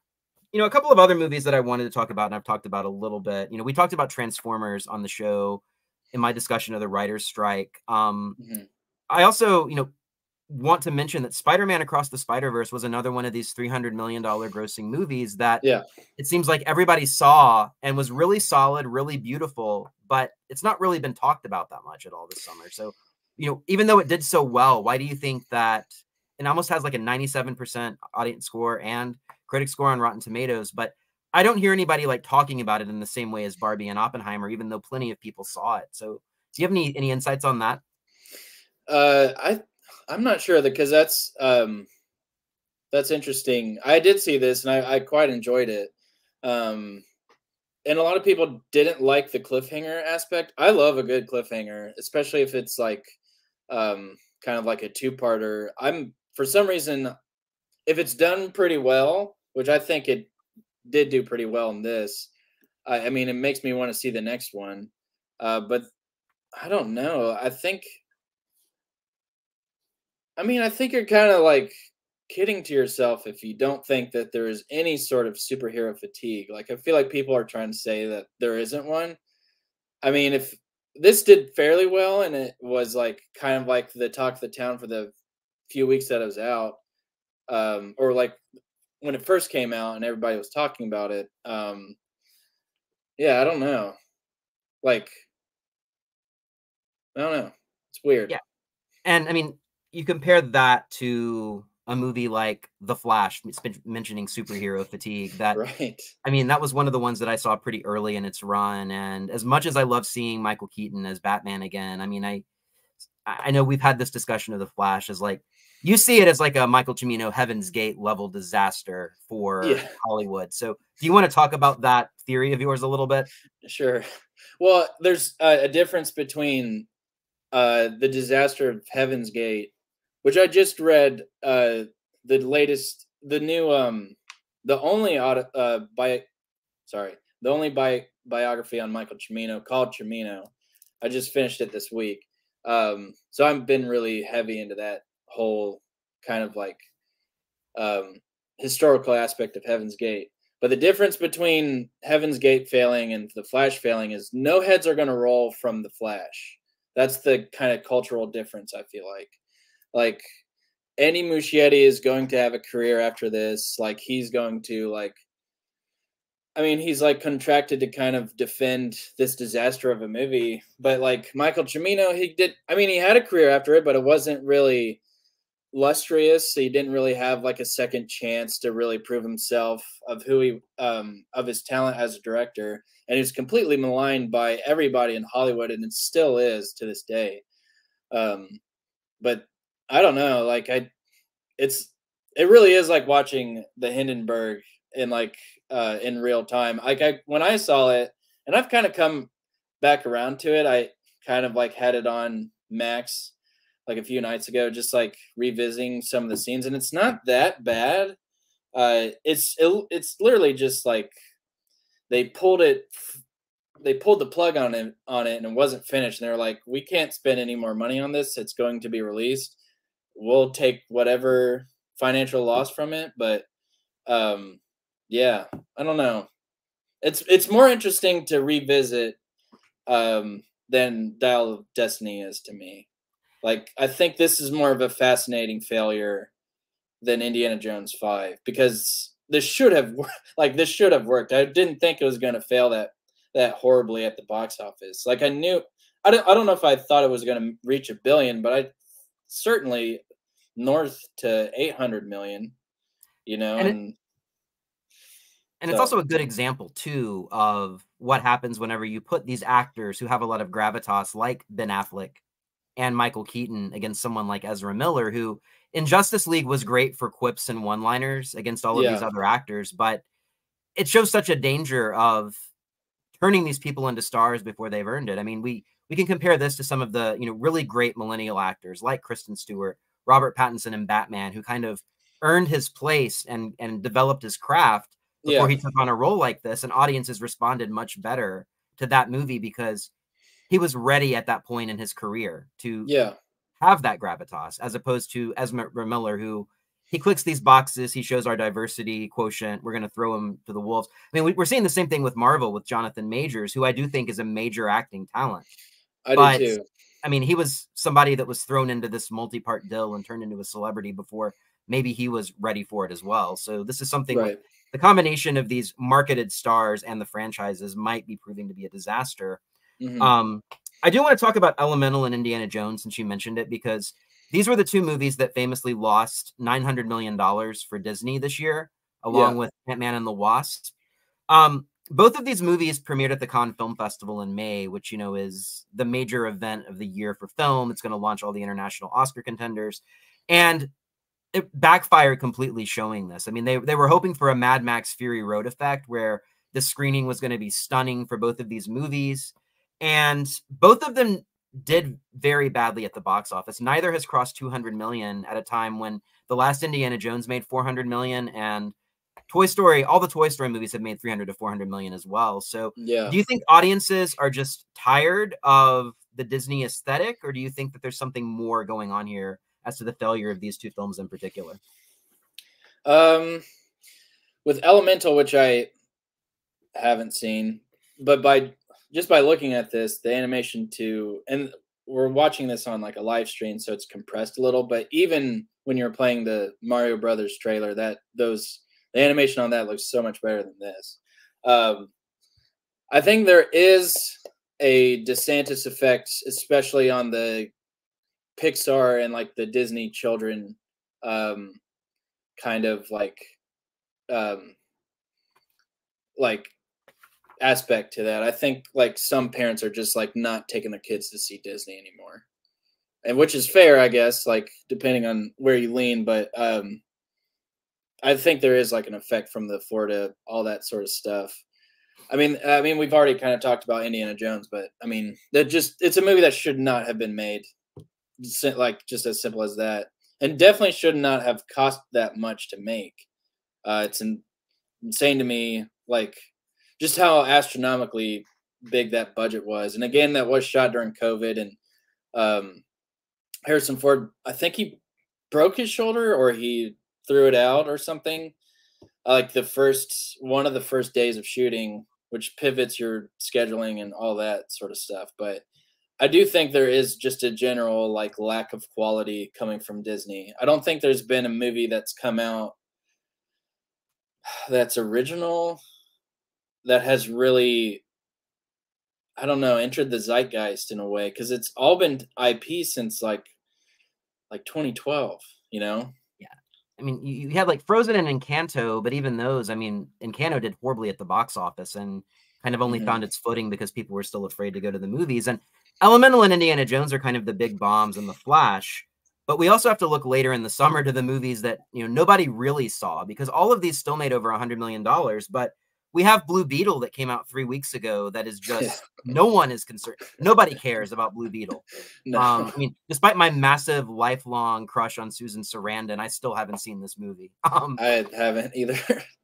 you know, a couple of other movies that I wanted to talk about, and I've talked about a little bit. You know, we talked about Transformers on the show in my discussion of the writers' strike. Um, Mhm. I also, you know, want to mention that Spider-Man Across the Spider-Verse was another one of these three hundred million dollar grossing movies that Yeah. it seems like everybody saw and was really solid, really beautiful, but it's not really been talked about that much at all this summer. So, you know, even though it did so well, why do you think that it almost has like a 97% audience score and critic score on Rotten Tomatoes, but I don't hear anybody like talking about it in the same way as Barbie and Oppenheimer, even though plenty of people saw it. So, do you have any any insights on that? Uh, I I'm not sure because that's um that's interesting. I did see this and I, I quite enjoyed it. Um, and a lot of people didn't like the cliffhanger aspect. I love a good cliffhanger, especially if it's like um kind of like a two-parter. I'm for some reason if it's done pretty well, which I think it did do pretty well in this. I, I mean, it makes me want to see the next one. Uh, but I don't know. I think I mean, I think you're kind of like kidding to yourself if you don't think that there is any sort of superhero fatigue. Like, I feel like people are trying to say that there isn't one. I mean, if this did fairly well and it was like kind of like the talk of the town for the few weeks that it was out, um, or like when it first came out and everybody was talking about it, um, yeah, I don't know. Like, I don't know. It's weird. Yeah. And I mean, you compare that to a movie like The Flash, mentioning superhero fatigue. That Right. I mean, that was one of the ones that I saw pretty early in its run. And as much as I love seeing Michael Keaton as Batman again, I mean, I I know we've had this discussion of the Flash as like you see it as like a Michael Cimino Heaven's Gate level disaster for Yeah. Hollywood. So do you want to talk about that theory of yours a little bit? Sure. Well, there's a, a difference between uh, the disaster of Heaven's Gate, which I just read uh, the latest, the new, um, the only auto, uh, by, sorry, the only bi- biography on Michael Cimino called Cimino. I just finished it this week. Um, so I've been really heavy into that whole kind of like um, historical aspect of Heaven's Gate. But the difference between Heaven's Gate failing and the Flash failing is no heads are going to roll from the Flash. That's the kind of cultural difference I feel like. Like Andy Muschietti is going to have a career after this. Like he's going to like I mean, he's like contracted to kind of defend this disaster of a movie, but like Michael Cimino, he did. I mean, he had a career after it, but it wasn't really lustrous. So he didn't really have like a second chance to really prove himself of who he, um, of his talent as a director, and he's completely maligned by everybody in Hollywood, and it still is to this day. Um, but I don't know, like I, it's it really is like watching the Hindenburg in like uh, in real time. Like I when I saw it, and I've kind of come back around to it. I kind of like had it on Max like a few nights ago, just like revisiting some of the scenes, and it's not that bad. Uh, it's it, it's literally just like they pulled it they pulled the plug on it on it and it wasn't finished and they're like we can't spend any more money on this it's going to be released we'll take whatever financial loss from it but um yeah, I don't know. It's it's more interesting to revisit um, than Dial of Destiny is to me. Like I think this is more of a fascinating failure than Indiana Jones Five because this should have like this should have worked. I didn't think it was going to fail that that horribly at the box office. Like I knew I don't I don't know if I thought it was going to reach a billion, but I certainly north to 800 million, you know, and, and and it's also a good example too of what happens whenever you put these actors who have a lot of gravitas, like Ben Affleck and Michael Keaton, against someone like Ezra Miller, who in Justice League was great for quips and one-liners against all of yeah. these other actors, but it shows such a danger of turning these people into stars before they've earned it. I mean, we we can compare this to some of the you know really great millennial actors like Kristen Stewart, Robert Pattinson, and Batman, who kind of earned his place and and developed his craft before yeah. he took on a role like this, and audiences responded much better to that movie because he was ready at that point in his career to yeah have that gravitas, as opposed to Ezra Miller, who he clicks these boxes, he shows our diversity quotient. We're going to throw him to the wolves. I mean, we, are seeing the same thing with Marvel with Jonathan Majors, who I do think is a major acting talent. I but, do too. I mean, he was somebody that was thrown into this multi-part deal and turned into a celebrity before maybe he was ready for it as well. So this is something right the combination of these marketed stars and the franchises might be proving to be a disaster. Mm-hmm. Um, I do want to talk about Elemental and Indiana Jones since you mentioned it because these were the two movies that famously lost nine hundred million dollars for Disney this year, along yeah. with Ant Man and the Wasp. Um, both of these movies premiered at the Cannes Film Festival in May, which you know is the major event of the year for film. It's going to launch all the international Oscar contenders, and it backfired completely showing this. I mean, they, they were hoping for a Mad Max Fury Road effect where the screening was going to be stunning for both of these movies. And both of them did very badly at the box office. Neither has crossed 200 million at a time when the last Indiana Jones made 400 million and Toy Story, all the Toy Story movies have made 300 to 400 million as well. So, yeah. do you think audiences are just tired of the Disney aesthetic, or do you think that there's something more going on here as to the failure of these two films in particular? Um, with Elemental, which I haven't seen, but by just by looking at this, the animation to and we're watching this on like a live stream, so it's compressed a little. But even when you're playing the Mario Brothers trailer, that those the animation on that looks so much better than this. Um, I think there is a DeSantis effect, especially on the Pixar and like the Disney children um kind of like um like aspect to that. I think like some parents are just like not taking their kids to see Disney anymore. And which is fair, I guess, like depending on where you lean, but um I think there is like an effect from the Florida all that sort of stuff. I mean, I mean, we've already kind of talked about Indiana Jones, but I mean, that just it's a movie that should not have been made like just as simple as that and definitely should not have cost that much to make uh, it's in, insane to me like just how astronomically big that budget was. And again, that was shot during COVID. And um, Harrison Ford, I think he broke his shoulder or he threw it out or something. Like the first one of the first days of shooting, which pivots your scheduling and all that sort of stuff. But I do think there is just a general like lack of quality coming from Disney. I don't think there's been a movie that's come out that's original that has really I don't know, entered the zeitgeist in a way because it's all been IP since like like 2012, you know? Yeah. I mean, you, you had like Frozen and Encanto, but even those, I mean, Encanto did horribly at the box office and kind of only mm-hmm. found its footing because people were still afraid to go to the movies. And Elemental and Indiana Jones are kind of the big bombs in the Flash. But we also have to look later in the summer to the movies that you know nobody really saw because all of these still made over a hundred million dollars. But we have Blue Beetle that came out three weeks ago that is just no one is concerned. Nobody cares about Blue Beetle. No. Um, I mean, despite my massive lifelong crush on Susan Sarandon, I still haven't seen this movie. Um, I haven't either.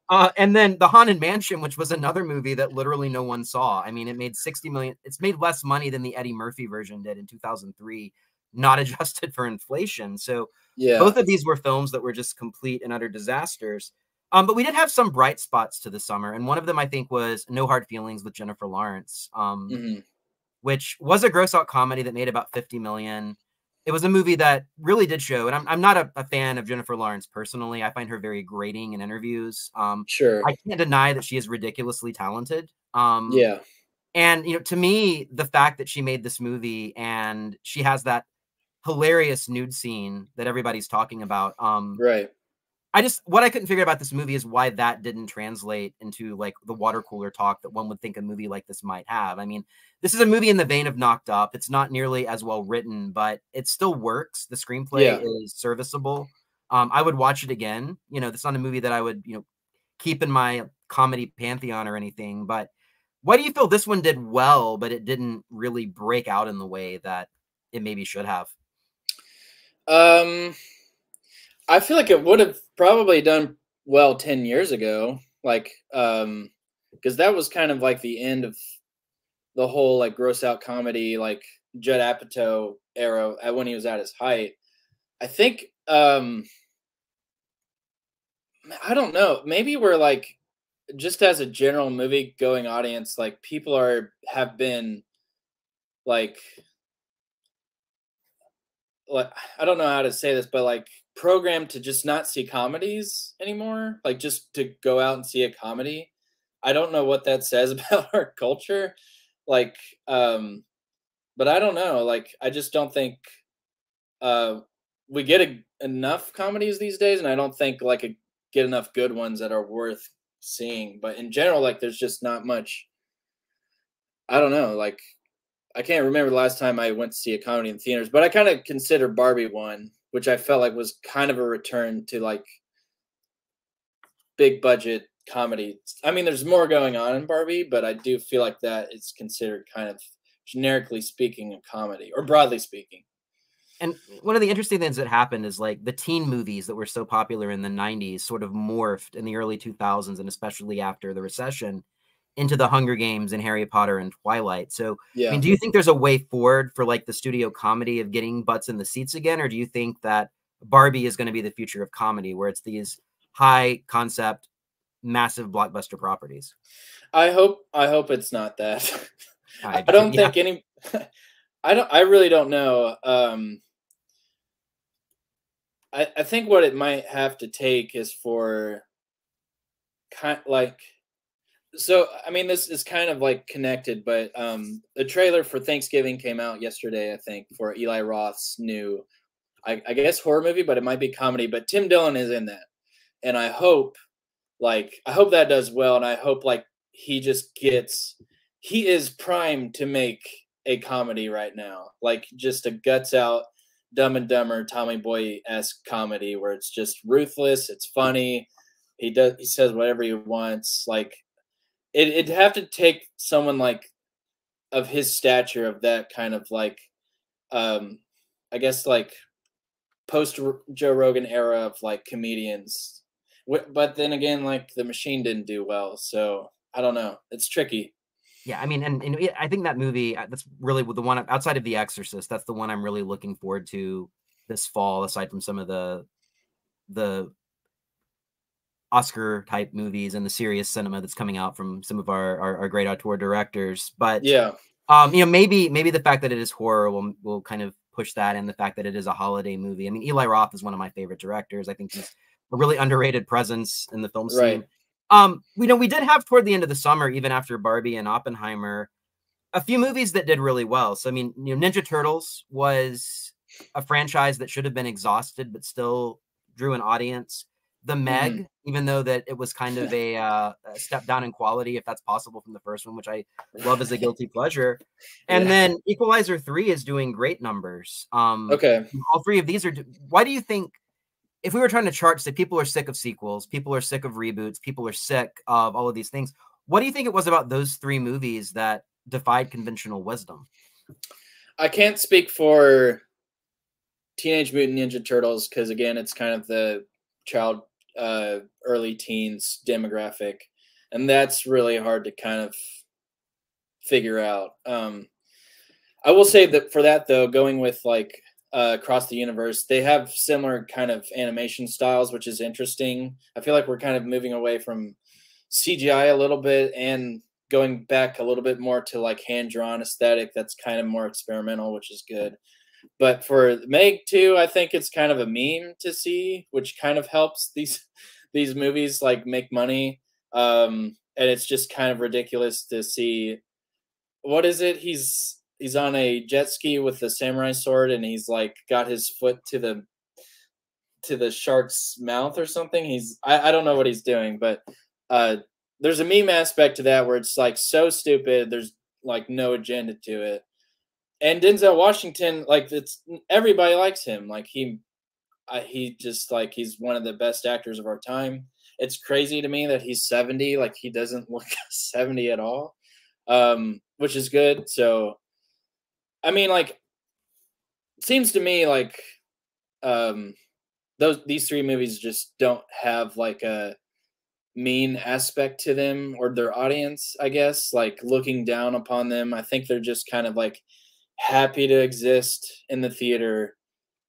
Uh, and then the Haunted Mansion, which was another movie that literally no one saw. I mean, it made 60 million. It's made less money than the Eddie Murphy version did in 2003, not adjusted for inflation. So yeah, both of these were films that were just complete and utter disasters. Um, but we did have some bright spots to the summer, and one of them I think was No Hard Feelings with Jennifer Lawrence, um, mm-hmm. which was a gross out comedy that made about 50 million it was a movie that really did show, and I'm, I'm not a, a, fan of Jennifer Lawrence personally. I find her very grating in interviews. Um, sure, I can't deny that she is ridiculously talented. Um, yeah, and you know, to me, the fact that she made this movie and she has that hilarious nude scene that everybody's talking about, um, right? I just what I couldn't figure about this movie is why that didn't translate into like the water cooler talk that one would think a movie like this might have. I mean, this is a movie in the vein of Knocked Up. It's not nearly as well written, but it still works. The screenplay yeah. is serviceable. Um, I would watch it again. You know, it's not a movie that I would, you know, keep in my comedy pantheon or anything. But why do you feel this one did well, but it didn't really break out in the way that it maybe should have? Um, I feel like it would have probably done well 10 years ago. Like, um, because that was kind of like the end of the whole like gross out comedy like Judd Apatow era when he was at his height. I think um I don't know. Maybe we're like just as a general movie going audience, like people are have been like like I don't know how to say this, but like programmed to just not see comedies anymore. Like just to go out and see a comedy. I don't know what that says about our culture like um but i don't know like i just don't think uh we get a, enough comedies these days and i don't think like a, get enough good ones that are worth seeing but in general like there's just not much i don't know like i can't remember the last time i went to see a comedy in theaters but i kind of consider barbie one which i felt like was kind of a return to like big budget comedy. I mean, there's more going on in Barbie, but I do feel like that is considered kind of generically speaking a comedy or broadly speaking. And one of the interesting things that happened is like the teen movies that were so popular in the 90s sort of morphed in the early 2000s and especially after the recession into the Hunger Games and Harry Potter and Twilight. So, yeah. I mean, do you think there's a way forward for like the studio comedy of getting butts in the seats again or do you think that Barbie is going to be the future of comedy where it's these high concept massive blockbuster properties. I hope I hope it's not that. I, I don't yeah. think any I don't I really don't know. Um I, I think what it might have to take is for kind like so I mean this is kind of like connected, but um the trailer for Thanksgiving came out yesterday, I think, for Eli Roth's new I, I guess horror movie, but it might be comedy. But Tim Dillon is in that. And I hope like I hope that does well, and I hope like he just gets he is primed to make a comedy right now, like just a guts out Dumb and Dumber Tommy Boy esque comedy where it's just ruthless, it's funny. He does he says whatever he wants. Like it, it'd have to take someone like of his stature of that kind of like um I guess like post Joe Rogan era of like comedians but then again, like the machine didn't do well, so I don't know. It's tricky. Yeah, I mean, and, and I think that movie uh, that's really the one outside of The Exorcist. That's the one I'm really looking forward to this fall. Aside from some of the the Oscar type movies and the serious cinema that's coming out from some of our, our, our great auteur directors. But yeah, um, you know, maybe maybe the fact that it is horror will will kind of push that, and the fact that it is a holiday movie. I mean, Eli Roth is one of my favorite directors. I think he's a really underrated presence in the film scene. Right. Um, you know, we did have toward the end of the summer, even after Barbie and Oppenheimer, a few movies that did really well. So I mean, you know, Ninja Turtles was a franchise that should have been exhausted, but still drew an audience. The Meg, mm-hmm. even though that it was kind of a, uh, a, step down in quality, if that's possible from the first one, which I love as a guilty pleasure. And yeah. then Equalizer three is doing great numbers. Um, okay, all three of these are. Why do you think? If we were trying to chart, say people are sick of sequels, people are sick of reboots, people are sick of all of these things. What do you think it was about those three movies that defied conventional wisdom? I can't speak for Teenage Mutant Ninja Turtles because again, it's kind of the child, uh, early teens demographic, and that's really hard to kind of figure out. Um, I will say that for that though, going with like uh, across the universe, they have similar kind of animation styles, which is interesting. I feel like we're kind of moving away from CGI a little bit and going back a little bit more to like hand drawn aesthetic that's kind of more experimental, which is good. But for Meg 2, I think it's kind of a meme to see, which kind of helps these these movies like make money. Um, and it's just kind of ridiculous to see what is it? He's he's on a jet ski with the samurai sword and he's like got his foot to the to the shark's mouth or something. He's I, I don't know what he's doing, but uh there's a meme aspect to that where it's like so stupid, there's like no agenda to it and Denzel Washington, like it's everybody likes him. Like he, I, he just like he's one of the best actors of our time. It's crazy to me that he's seventy. Like he doesn't look seventy at all, um, which is good. So, I mean, like, seems to me like, um, those these three movies just don't have like a mean aspect to them or their audience. I guess like looking down upon them. I think they're just kind of like happy to exist in the theater.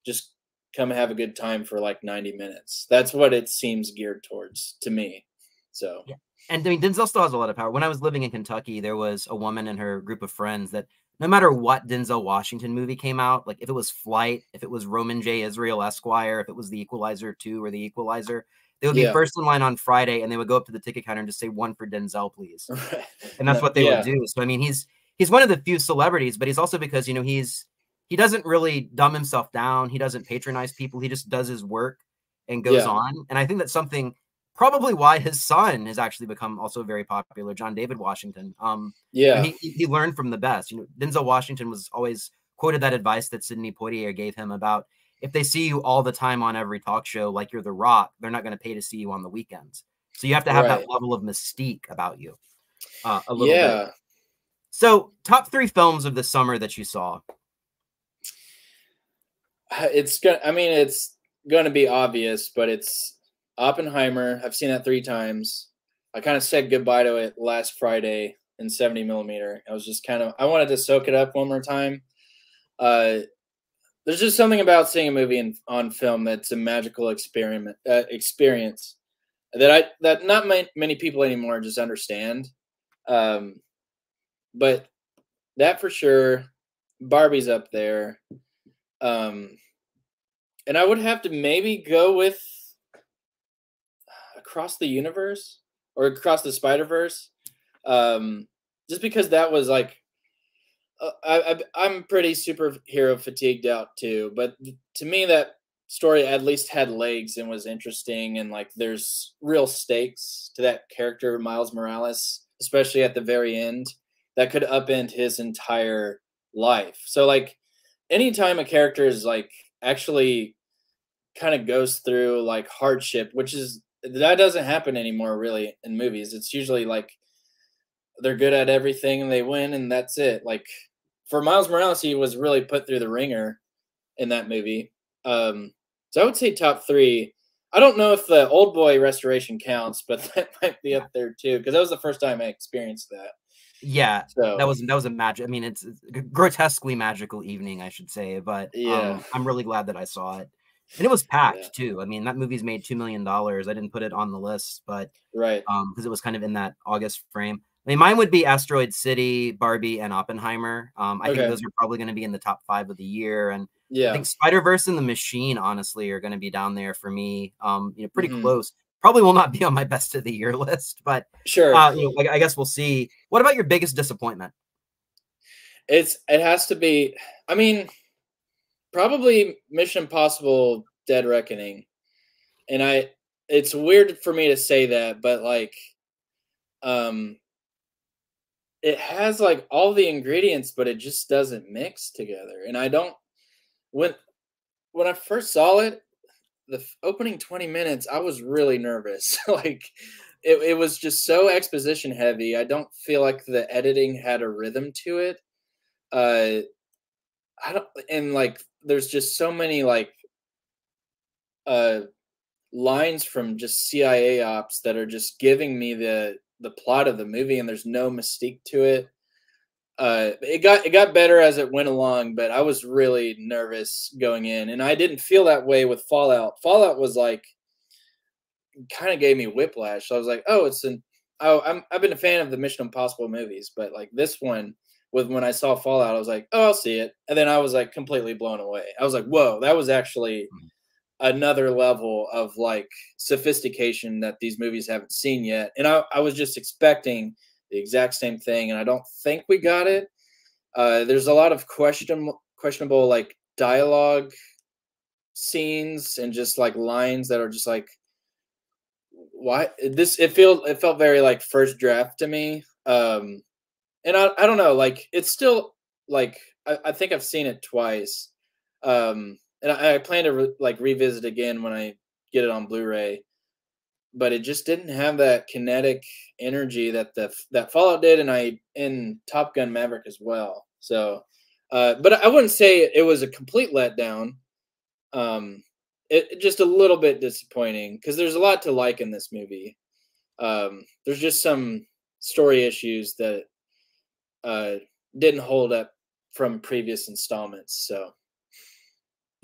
Just come have a good time for like 90 minutes. That's what it seems geared towards to me. So, yeah. and I mean, Denzel still has a lot of power. When I was living in Kentucky, there was a woman and her group of friends that no matter what Denzel Washington movie came out, like if it was Flight, if it was Roman J. Israel Esquire, if it was The Equalizer 2 or The Equalizer, they would be yeah. first in line on Friday and they would go up to the ticket counter and just say one for Denzel, please. And that's what they yeah. would do. So I mean, he's he's one of the few celebrities, but he's also because you know he's he doesn't really dumb himself down. He doesn't patronize people. He just does his work and goes yeah. on. And I think that's something probably why his son has actually become also very popular, John David Washington. Um, yeah, he, he learned from the best. You know, Denzel Washington was always quoted that advice that Sidney Poitier gave him about if they see you all the time on every talk show, like you're The Rock, they're not going to pay to see you on the weekends. So you have to have right. that level of mystique about you. Uh, a little yeah. bit. So, top three films of the summer that you saw. It's gonna. I mean, it's to be obvious, but it's Oppenheimer. I've seen that three times. I kind of said goodbye to it last Friday in 70 millimeter. I was just kind of. I wanted to soak it up one more time. Uh, there's just something about seeing a movie in, on film that's a magical experiment uh, experience that I that not my, many people anymore just understand. Um, but that for sure. Barbie's up there. Um, and I would have to maybe go with Across the Universe or Across the Spider Verse, um, just because that was like uh, I, I I'm pretty superhero fatigued out too. But to me, that story at least had legs and was interesting, and like there's real stakes to that character Miles Morales, especially at the very end that could upend his entire life. So like anytime a character is like actually kind of goes through like hardship, which is that doesn't happen anymore really in movies. It's usually like they're good at everything and they win and that's it. Like for Miles Morales, he was really put through the ringer in that movie. Um, so I would say top three. I don't know if the Oldboy restoration counts, but that might be up there too because that was the first time I experienced that. Yeah, So that was that was a magic. I mean, it's grotesquely magical evening, I should say. But Yeah. um, I'm really glad that I saw it, and it was packed Yeah. too. I mean, that movie's made two million dollars. I didn't put it on the list, but right. um, because it was kind of in that August frame. I mean, mine would be Asteroid City, Barbie, and Oppenheimer. Um, I Okay. think those are probably going to be in the top five of the year, and yeah. I think Spider Verse and the Machine, honestly, are going to be down there for me. Um, you know, pretty Mhm. close. Probably will not be on my best of the year list, but Sure. uh, you know, I, I guess we'll see. What about your biggest disappointment? It's it has to be. I mean, probably Mission Impossible: Dead Reckoning, and I. It's weird for me to say that, but like, um, it has like all the ingredients, but it just doesn't mix together. And I don't. When when I first saw it, the opening twenty minutes, I was really nervous. like, it it was just so exposition heavy. I don't feel like the editing had a rhythm to it uh i don't and like there's just so many like uh lines from just cia ops that are just giving me the the plot of the movie and there's no mystique to it uh it got it got better as it went along but i was really nervous going in and i didn't feel that way with fallout fallout was like kind of gave me whiplash so i was like oh it's an oh I'm, i've been a fan of the mission impossible movies but like this one with when I saw Fallout, I was like, oh, I'll see it. And then I was like completely blown away. I was like, whoa, that was actually Mhm. another level of like sophistication that these movies haven't seen yet. And I, I was just expecting the exact same thing. And I don't think we got it. Uh, there's a lot of question questionable like dialogue scenes and just like lines that are just like why this it felt it felt very like first draft to me um and I, I don't know like it's still like I, I think I've seen it twice um and I, I plan to re- like revisit again when I get it on Blu-ray but it just didn't have that kinetic energy that the that Fallout did and I in Top Gun Maverick as well. So uh but I wouldn't say it was a complete letdown. Um it, just a little bit disappointing because there's a lot to like in this movie. Um there's just some story issues that uh didn't hold up from previous installments so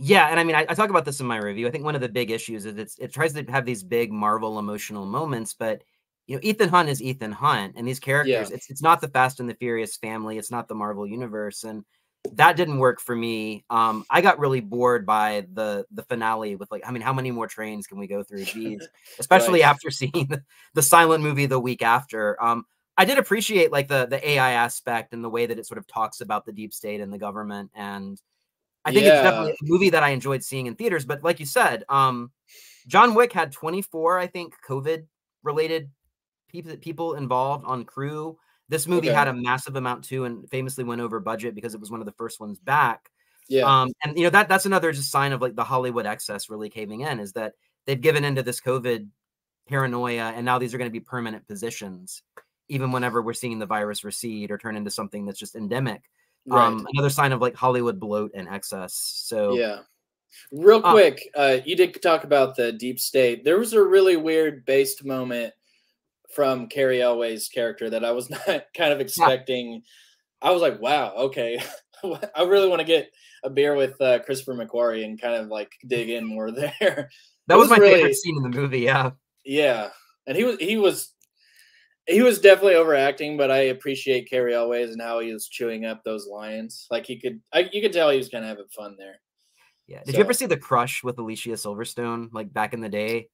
Yeah, and I mean, I, I talk about this in my review. I think one of the big issues is it's, it tries to have these big Marvel emotional moments, but you know, Ethan Hunt is Ethan Hunt, and these characters, it's it's not the Fast and the Furious family, it's not the Marvel universe, and that didn't work for me. Um, I got really bored by the the finale with like, I mean, how many more trains can we go through? Jeez, especially Right. after seeing the, the silent movie the week after. Um, I did appreciate like the the AI aspect and the way that it sort of talks about the deep state and the government and I think it's definitely a movie that I enjoyed seeing in theaters. But like you said, um, John Wick had 24, I think, COVID related people people involved on crew. This movie Okay. had a massive amount too, and famously went over budget because it was one of the first ones back. yeah Um, and you know that that's another just sign of like the Hollywood excess really caving in is that they've given into this COVID paranoia, and now these are going to be permanent positions, even whenever we're seeing the virus recede or turn into something that's just endemic right. um another sign of like hollywood bloat and excess so Yeah. Real Uh, quick, uh, you did talk about the deep state. There was a really weird based moment from Cary Elwes' character that I was not kind of expecting. I was like, wow, okay. I really want to get a beer with uh, Christopher McQuarrie and kind of like dig in more there. that was, was my really- favorite scene in the movie yeah yeah. And he was he was he was definitely overacting, but I appreciate Cary Elwes and how he was chewing up those lines. Like he could I, you could tell he was kind of having fun there. yeah did you ever see the crush with alicia silverstone like back in the day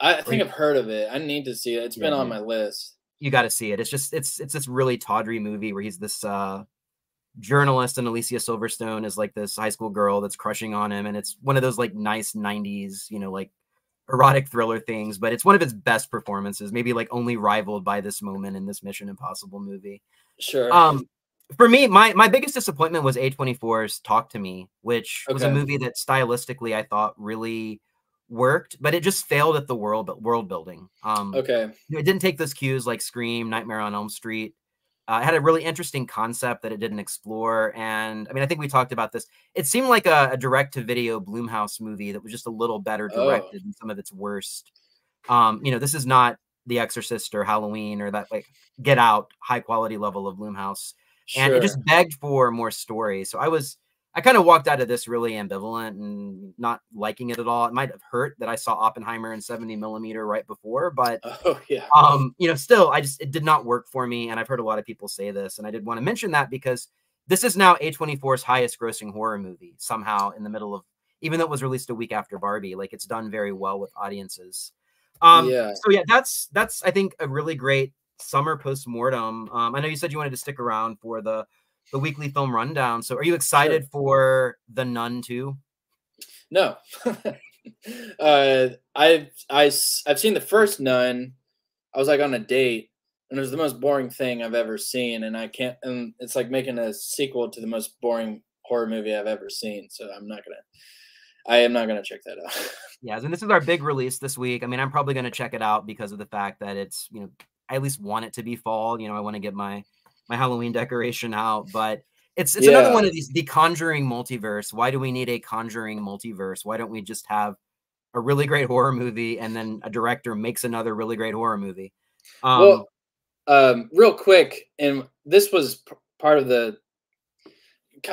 I, I think you- I've heard of it. I need to see it. It's been on my list. you got to see it it's just it's it's this really tawdry movie where he's this uh journalist and alicia silverstone is like this high school girl that's crushing on him and it's one of those like nice 90s you know like erotic thriller things but it's one of its best performances maybe like only rivaled by this moment in this mission impossible movie Sure. Um, for me, my my biggest disappointment was A24's Talk to Me, which was a movie that stylistically I thought really worked, but it just failed at the world world building. Um, okay. it didn't take those cues like Scream, Nightmare on Elm Street. Uh, it had a really interesting concept that it didn't explore, and I mean, I think we talked about this. It seemed like a, a direct-to-video Blumhouse movie that was just a little better Oh. directed than some of its worst. Um, you know, this is not The Exorcist or Halloween or that like Get Out high quality level of Blumhouse, and it just begged for more story. So I was, I kind of walked out of this really ambivalent and not liking it at all. It might have hurt that I saw Oppenheimer in 70 millimeter right before, but Oh yeah. um, you know, still, I just it did not work for me, and I've heard a lot of people say this, and I did want to mention that because this is now A24's highest grossing horror movie somehow in the middle of, even though it was released a week after Barbie, like it's done very well with audiences. Um, Yeah. So yeah, that's that's I think a really great summer postmortem. Um, I know you said you wanted to stick around for the the weekly film rundown. So are you excited for the Nun too? No. uh, I've I, s- I've seen the first Nun. I was like on a date, and it was the most boring thing I've ever seen, and I can't. And it's like making a sequel to the most boring horror movie I've ever seen. So I'm not gonna. I am not gonna check that out. Yes, and this is our big release this week. I mean, I'm probably going to check it out because of the fact that it's, you know, I at least want it to be fall. You know, I want to get my my Halloween decoration out, but it's it's another one of these the Conjuring multiverse. Why do we need a Conjuring multiverse? Why don't we just have a really great horror movie and then a director makes another really great horror movie? Um, well, um, real quick, and this was part of the.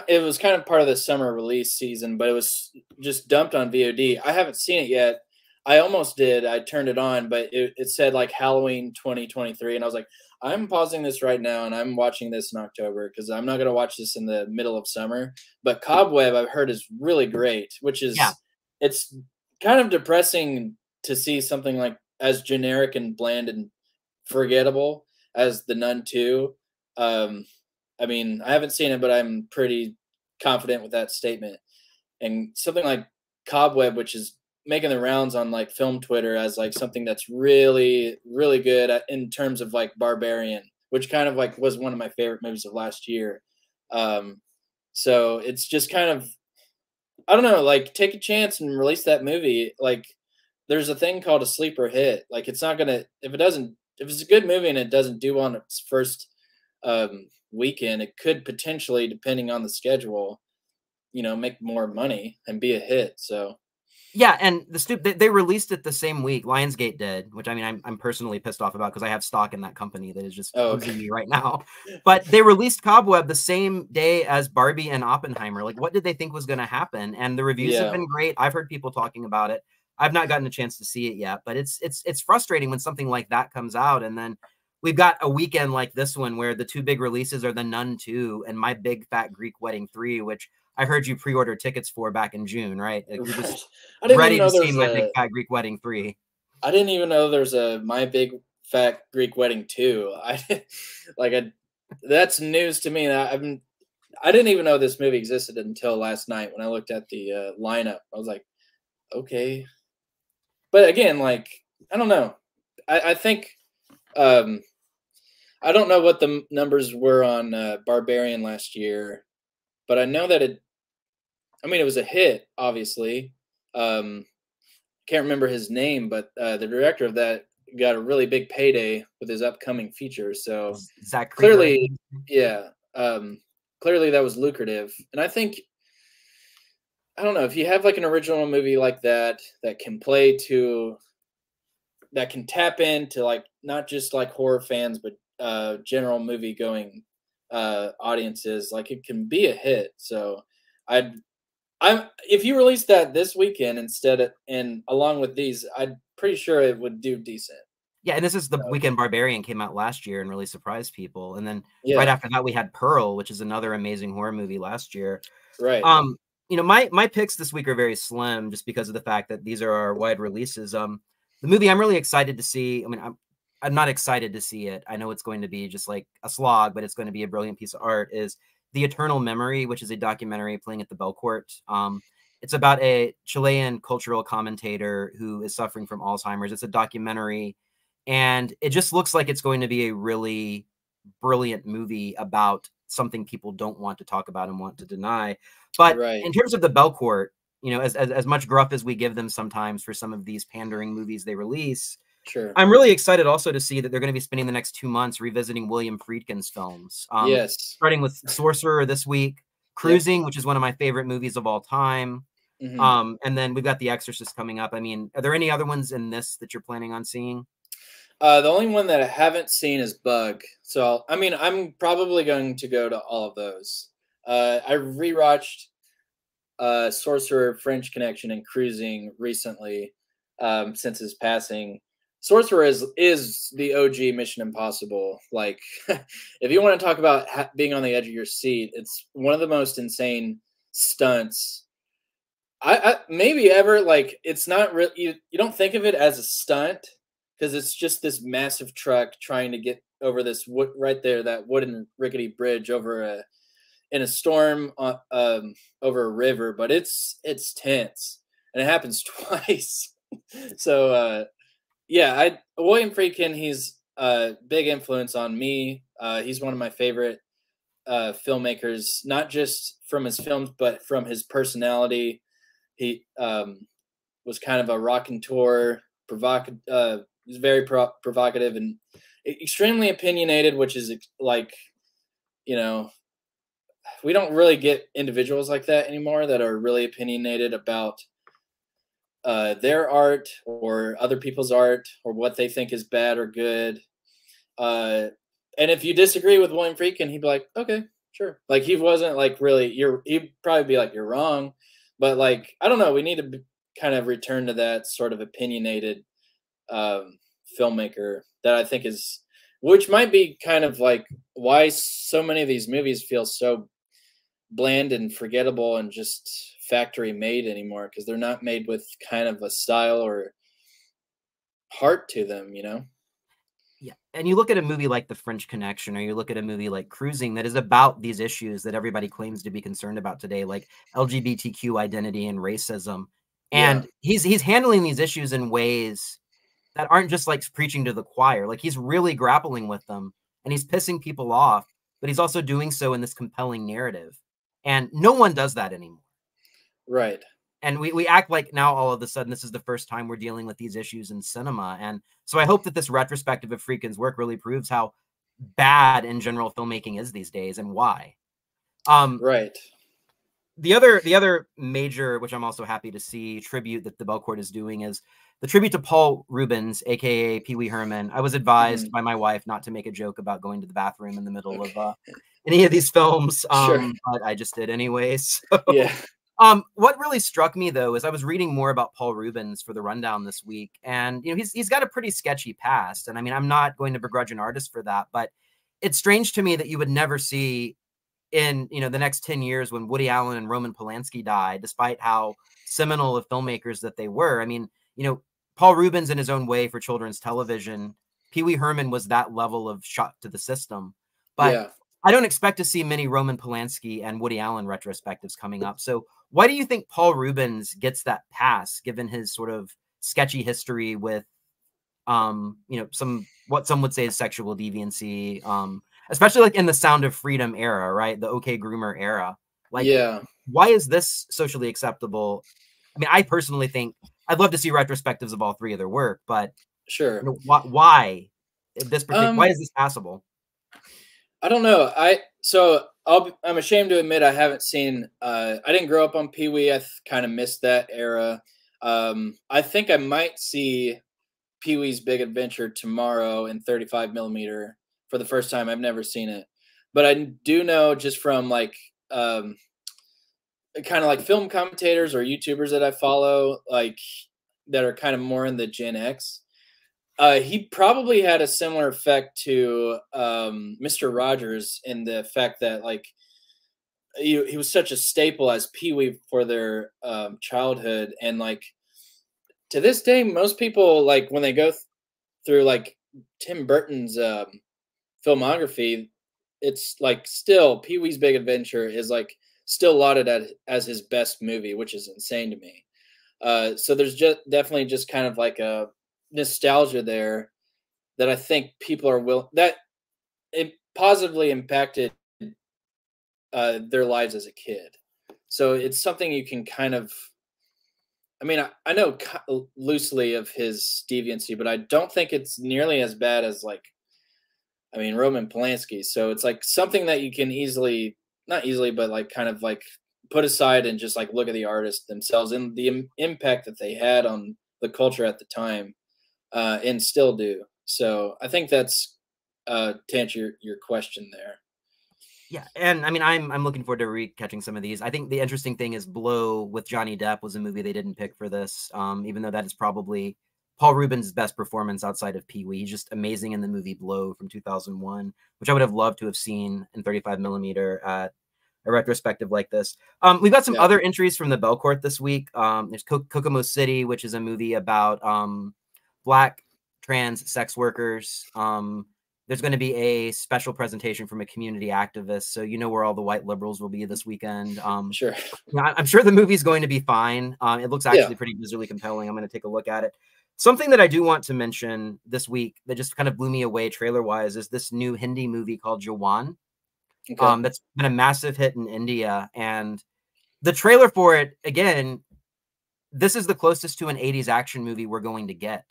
It was kind of part of the summer release season, but it was just dumped on VOD. I haven't seen it yet. I almost did. I turned it on, but it, it said like Halloween 2023, and I was like, I'm pausing this right now, and I'm watching this in October because I'm not gonna watch this in the middle of summer. But Cobweb, I've heard, is really great, which is Yeah. it's kind of depressing to see something like as generic and bland and forgettable as the Nun 2. Um, I mean, I haven't seen it, but I'm pretty confident with that statement. And something like Cobweb, which is making the rounds on like film Twitter as like something that's really, really good at, in terms of like Barbarian, which kind of like was one of my favorite movies of last year. Um, so it's just kind of, I don't know, like take a chance and release that movie. Like there's a thing called a sleeper hit. Like it's not gonna if it doesn't if it's a good movie and it doesn't do on its first um, weekend, it could potentially, depending on the schedule, you know, make more money and be a hit. So Yeah, and the stu- they, they released it the same week. Lionsgate did, which I mean, I'm I'm personally pissed off about because I have stock in that company that is just Oh, okay. me right now. But they released Cobweb the same day as Barbie and Oppenheimer. Like, what did they think was going to happen? And the reviews Yeah. have been great. I've heard people talking about it. I've not gotten a chance to see it yet, but it's it's it's frustrating when something like that comes out, and then we've got a weekend like this one where the two big releases are the Nun Two and My Big Fat Greek Wedding Three, which I heard you pre-order tickets for back in June, right? Like, you're just I didn't ready even to know see there's my big a, fat Greek wedding three. I didn't even know there's a my big fat Greek wedding two. I like I that's news to me. I, I'm I didn't even know this movie existed until last night when I looked at the uh, lineup. I was like, okay, but again, like I don't know. I, I think um, I don't know what the m- numbers were on uh, Barbarian last year, but I know that it. I mean, it was a hit, obviously. Um, can't remember his name, but uh, the director of that got a really big payday with his upcoming feature. So Zach Cregger, yeah, um, clearly that was lucrative, and I think I don't know if you have like an original movie like that that can play to that can tap into like not just like horror fans but uh general movie going uh audiences like it can be a hit so i'd i'm if you release that this weekend instead of and along with these i'm pretty sure it would do decent yeah, and this is the So- Weekend Barbarian came out last year and really surprised people. And then yeah right after that, we had Pearl, which is another amazing horror movie last year. right Um, you know, my my picks this week are very slim just because of the fact that these are our wide releases. Um, the movie I'm really excited to see. I mean, I'm I'm not excited to see it. I know it's going to be just like a slog, but it's going to be a brilliant piece of art. Is The Eternal Memory, which is a documentary playing at the Belcourt. Um, it's about a Chilean cultural commentator who is suffering from Alzheimer's. It's a documentary, and it just looks like it's going to be a really brilliant movie about something people don't want to talk about and want to deny. But Right. in terms of the Belcourt, you know, as, as as much gruff as we give them sometimes for some of these pandering movies they release, Sure. I'm really excited also to see that they're going to be spending the next two months revisiting William Friedkin's films. Um, yes. Starting with Sorcerer this week, Cruising, yep. which is one of my favorite movies of all time. Mm-hmm. Um, and then we've got The Exorcist coming up. I mean, are there any other ones in this that you're planning on seeing? Uh, the only one that I haven't seen is Bug. So, I mean, I'm probably going to go to all of those. Uh, I rewatched uh, Sorcerer, French Connection, and Cruising recently um, since his passing. Sorcerer is is the OG Mission Impossible. Like, if you want to talk about ha- being on the edge of your seat, it's one of the most insane stunts. I, I maybe ever like it's not real. You you don't think of it as a stunt because it's just this massive truck trying to get over this wood right there, that wooden rickety bridge over a in a storm uh, um, over a river. But it's it's tense, and it happens twice. so uh, yeah, I William Friedkin, he's a big influence on me. Uh, he's one of my favorite uh, filmmakers, not just from his films, but from his personality. He um, was kind of a raconteur, provocative, uh, very pro- provocative and extremely opinionated, which is like, you know, we don't really get individuals like that anymore that are really opinionated about uh, their art or other people's art or what they think is bad or good. Uh, and if you disagree with William Friedkin, he'd be like, okay, sure. Like he wasn't like really, you're, he'd probably be like, you're wrong. But like, I don't know. We need to kind of return to that sort of opinionated um, filmmaker that I think is, which might be kind of like why so many of these movies feel so bland and forgettable and just factory made anymore because they're not made with kind of a style or heart to them, you know? Yeah. And you look at a movie like The French Connection, or you look at a movie like Cruising that is about these issues that everybody claims to be concerned about today, like LGBTQ identity and racism. And yeah. he's he's handling these issues in ways that aren't just like preaching to the choir. Like he's really grappling with them and he's pissing people off, but he's also doing so in this compelling narrative. And no one does that anymore. Right. And we, we act like now all of a sudden this is the first time we're dealing with these issues in cinema. And so I hope that this retrospective of Friedkin's work really proves how bad in general filmmaking is these days and why. Um, right. The other the other major, which I'm also happy to see, tribute that the Belcourt is doing is the tribute to Paul Reubens, aka Pee Wee Herman. I was advised mm. by my wife not to make a joke about going to the bathroom in the middle okay. of uh, any of these films, um, sure. but I just did anyways. So, yeah. Um, what really struck me though is I was reading more about Paul Reubens for the rundown this week, and you know he's he's got a pretty sketchy past, and I mean I'm not going to begrudge an artist for that, but it's strange to me that you would never see in you know the next 10 years when Woody Allen and Roman Polanski died, despite how seminal of filmmakers that they were. I mean, you know, Paul Reubens in his own way for children's television. Pee Wee Herman was that level of shot to the system. But yeah. I don't expect to see many Roman Polanski and Woody Allen retrospectives coming up. So why do you think Paul Reubens gets that pass given his sort of sketchy history with um, you know, some what some would say is sexual deviancy, um, especially like in the Sound of Freedom era, right? The OK Groomer era. Like, yeah, why is this socially acceptable? I mean, I personally think I'd love to see retrospectives of all three of their work, but sure, you know, why, why this particular, um, why is this passable? I don't know. I so i am ashamed to admit I haven't seen. Uh, I didn't grow up on Pee Wee. I kind of missed that era. Um, I think I might see Pee Wee's Big Adventure tomorrow in 35 millimeter for the first time. I've never seen it, but I do know just from like um, kind of like film commentators or YouTubers that I follow, like that are kind of more in the Gen X. Uh, he probably had a similar effect to um, Mr. Rogers in the fact that like he, he was such a staple as Pee Wee for their um, childhood, and like to this day, most people like when they go th- through like Tim Burton's um, filmography, it's like still Pee Wee's Big Adventure is like still lauded at, as his best movie, which is insane to me. Uh, so there's just definitely just kind of like a nostalgia there that I think people are will that it positively impacted uh, their lives as a kid. So it's something you can kind of I mean, I, I know loosely of his deviancy, but I don't think it's nearly as bad as like, I mean, Roman Polanski. So it's like something that you can easily, not easily, but like kind of like put aside and just like look at the artists themselves and the Im- impact that they had on the culture at the time, uh, and still do. So I think that's uh, to answer your, your question there. Yeah, and I mean, I'm I'm looking forward to recatching some of these. I think the interesting thing is Blow with Johnny Depp was a movie they didn't pick for this, um, even though that is probably Paul Reubens' best performance outside of Pee Wee. He's just amazing in the movie Blow from 2001, which I would have loved to have seen in 35 millimeter at a retrospective like this. Um, we've got some yeah. other entries from the Belcourt this week. Um, there's Kokomo City, which is a movie about um, black trans sex workers. Um, there's going to be a special presentation from a community activist. So you know where all the white liberals will be this weekend. Um, sure. I'm sure the movie's going to be fine. Um, it looks actually yeah. pretty visually compelling. I'm going to take a look at it. Something that I do want to mention this week that just kind of blew me away trailer wise is this new Hindi movie called Jawan. Okay. Um, that's been a massive hit in India, and the trailer for it again. This is the closest to an 80s action movie we're going to get.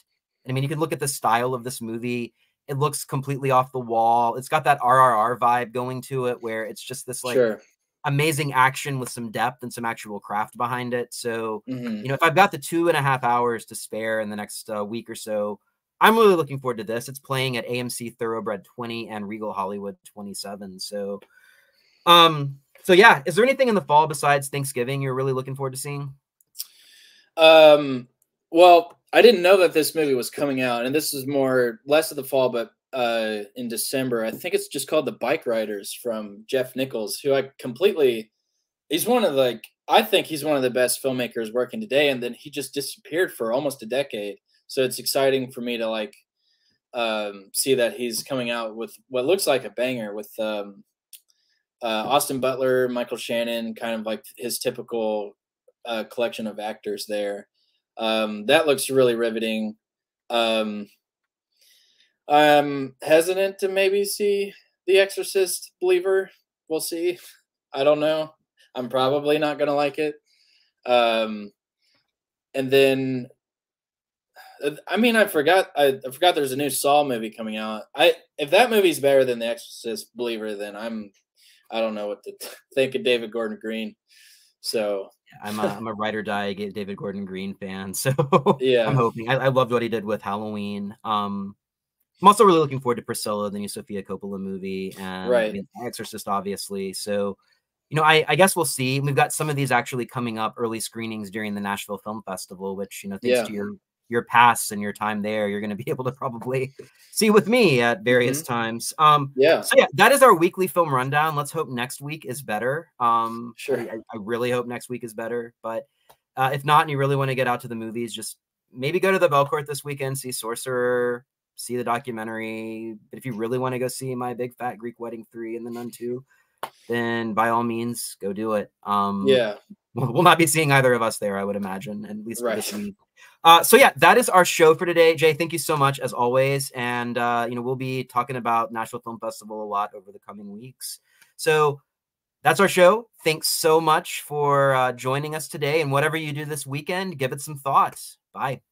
I mean, you can look at the style of this movie it looks completely off the wall. It's got that RRR vibe going to it where it's just this like sure. amazing action with some depth and some actual craft behind it. So, mm-hmm. you know, if I've got the two and a half hours to spare in the next uh, week or so, I'm really looking forward to this. It's playing at AMC Thoroughbred 20 and Regal Hollywood 27. So, um, so yeah, is there anything in the fall besides Thanksgiving you're really looking forward to seeing? Um, well, I didn't know that this movie was coming out, and this is more less of the fall, but uh, in December. I think it's just called The Bike Riders from Jeff Nichols, who I completely. He's one of like I think he's one of the best filmmakers working today, and then he just disappeared for almost a decade. So it's exciting for me to like um, see that he's coming out with what looks like a banger with um, uh, Austin Butler, Michael Shannon, kind of like his typical uh, collection of actors there. Um, that looks really riveting. Um, I'm hesitant to maybe see The Exorcist Believer. We'll see. I don't know. I'm probably not gonna like it. Um, and then, I mean, I forgot. I, I forgot there's a new Saw movie coming out. I if that movie's better than The Exorcist Believer, then I'm. I don't know what to think of David Gordon Green. So I'm a, I'm a ride or die David Gordon Green fan, so yeah, I'm hoping. I, I, loved what he did with Halloween. Um, I'm also really looking forward to Priscilla, the new Sofia Coppola movie, and right. Exorcist, obviously. So, you know, I, I, guess we'll see. We've got some of these actually coming up early screenings during the Nashville Film Festival, which you know, thanks yeah. to your your past and your time there, you're going to be able to probably see with me at various mm-hmm. times. Um, yeah. So yeah, that is our weekly film rundown. Let's hope next week is better. Um, sure. I, I really hope next week is better. But uh, if not, and you really want to get out to the movies, just maybe go to the Belcourt this weekend, see Sorcerer, see the documentary. But if you really want to go see my Big Fat Greek Wedding three and the Nun two, then by all means go do it. Um, yeah. We'll not be seeing either of us there, I would imagine, at least right. this week. Uh, so yeah, that is our show for today. Jay, thank you so much as always. And uh, you know, we'll be talking about Nashville Film Festival a lot over the coming weeks. So that's our show. Thanks so much for uh, joining us today. And whatever you do this weekend, give it some thoughts. Bye.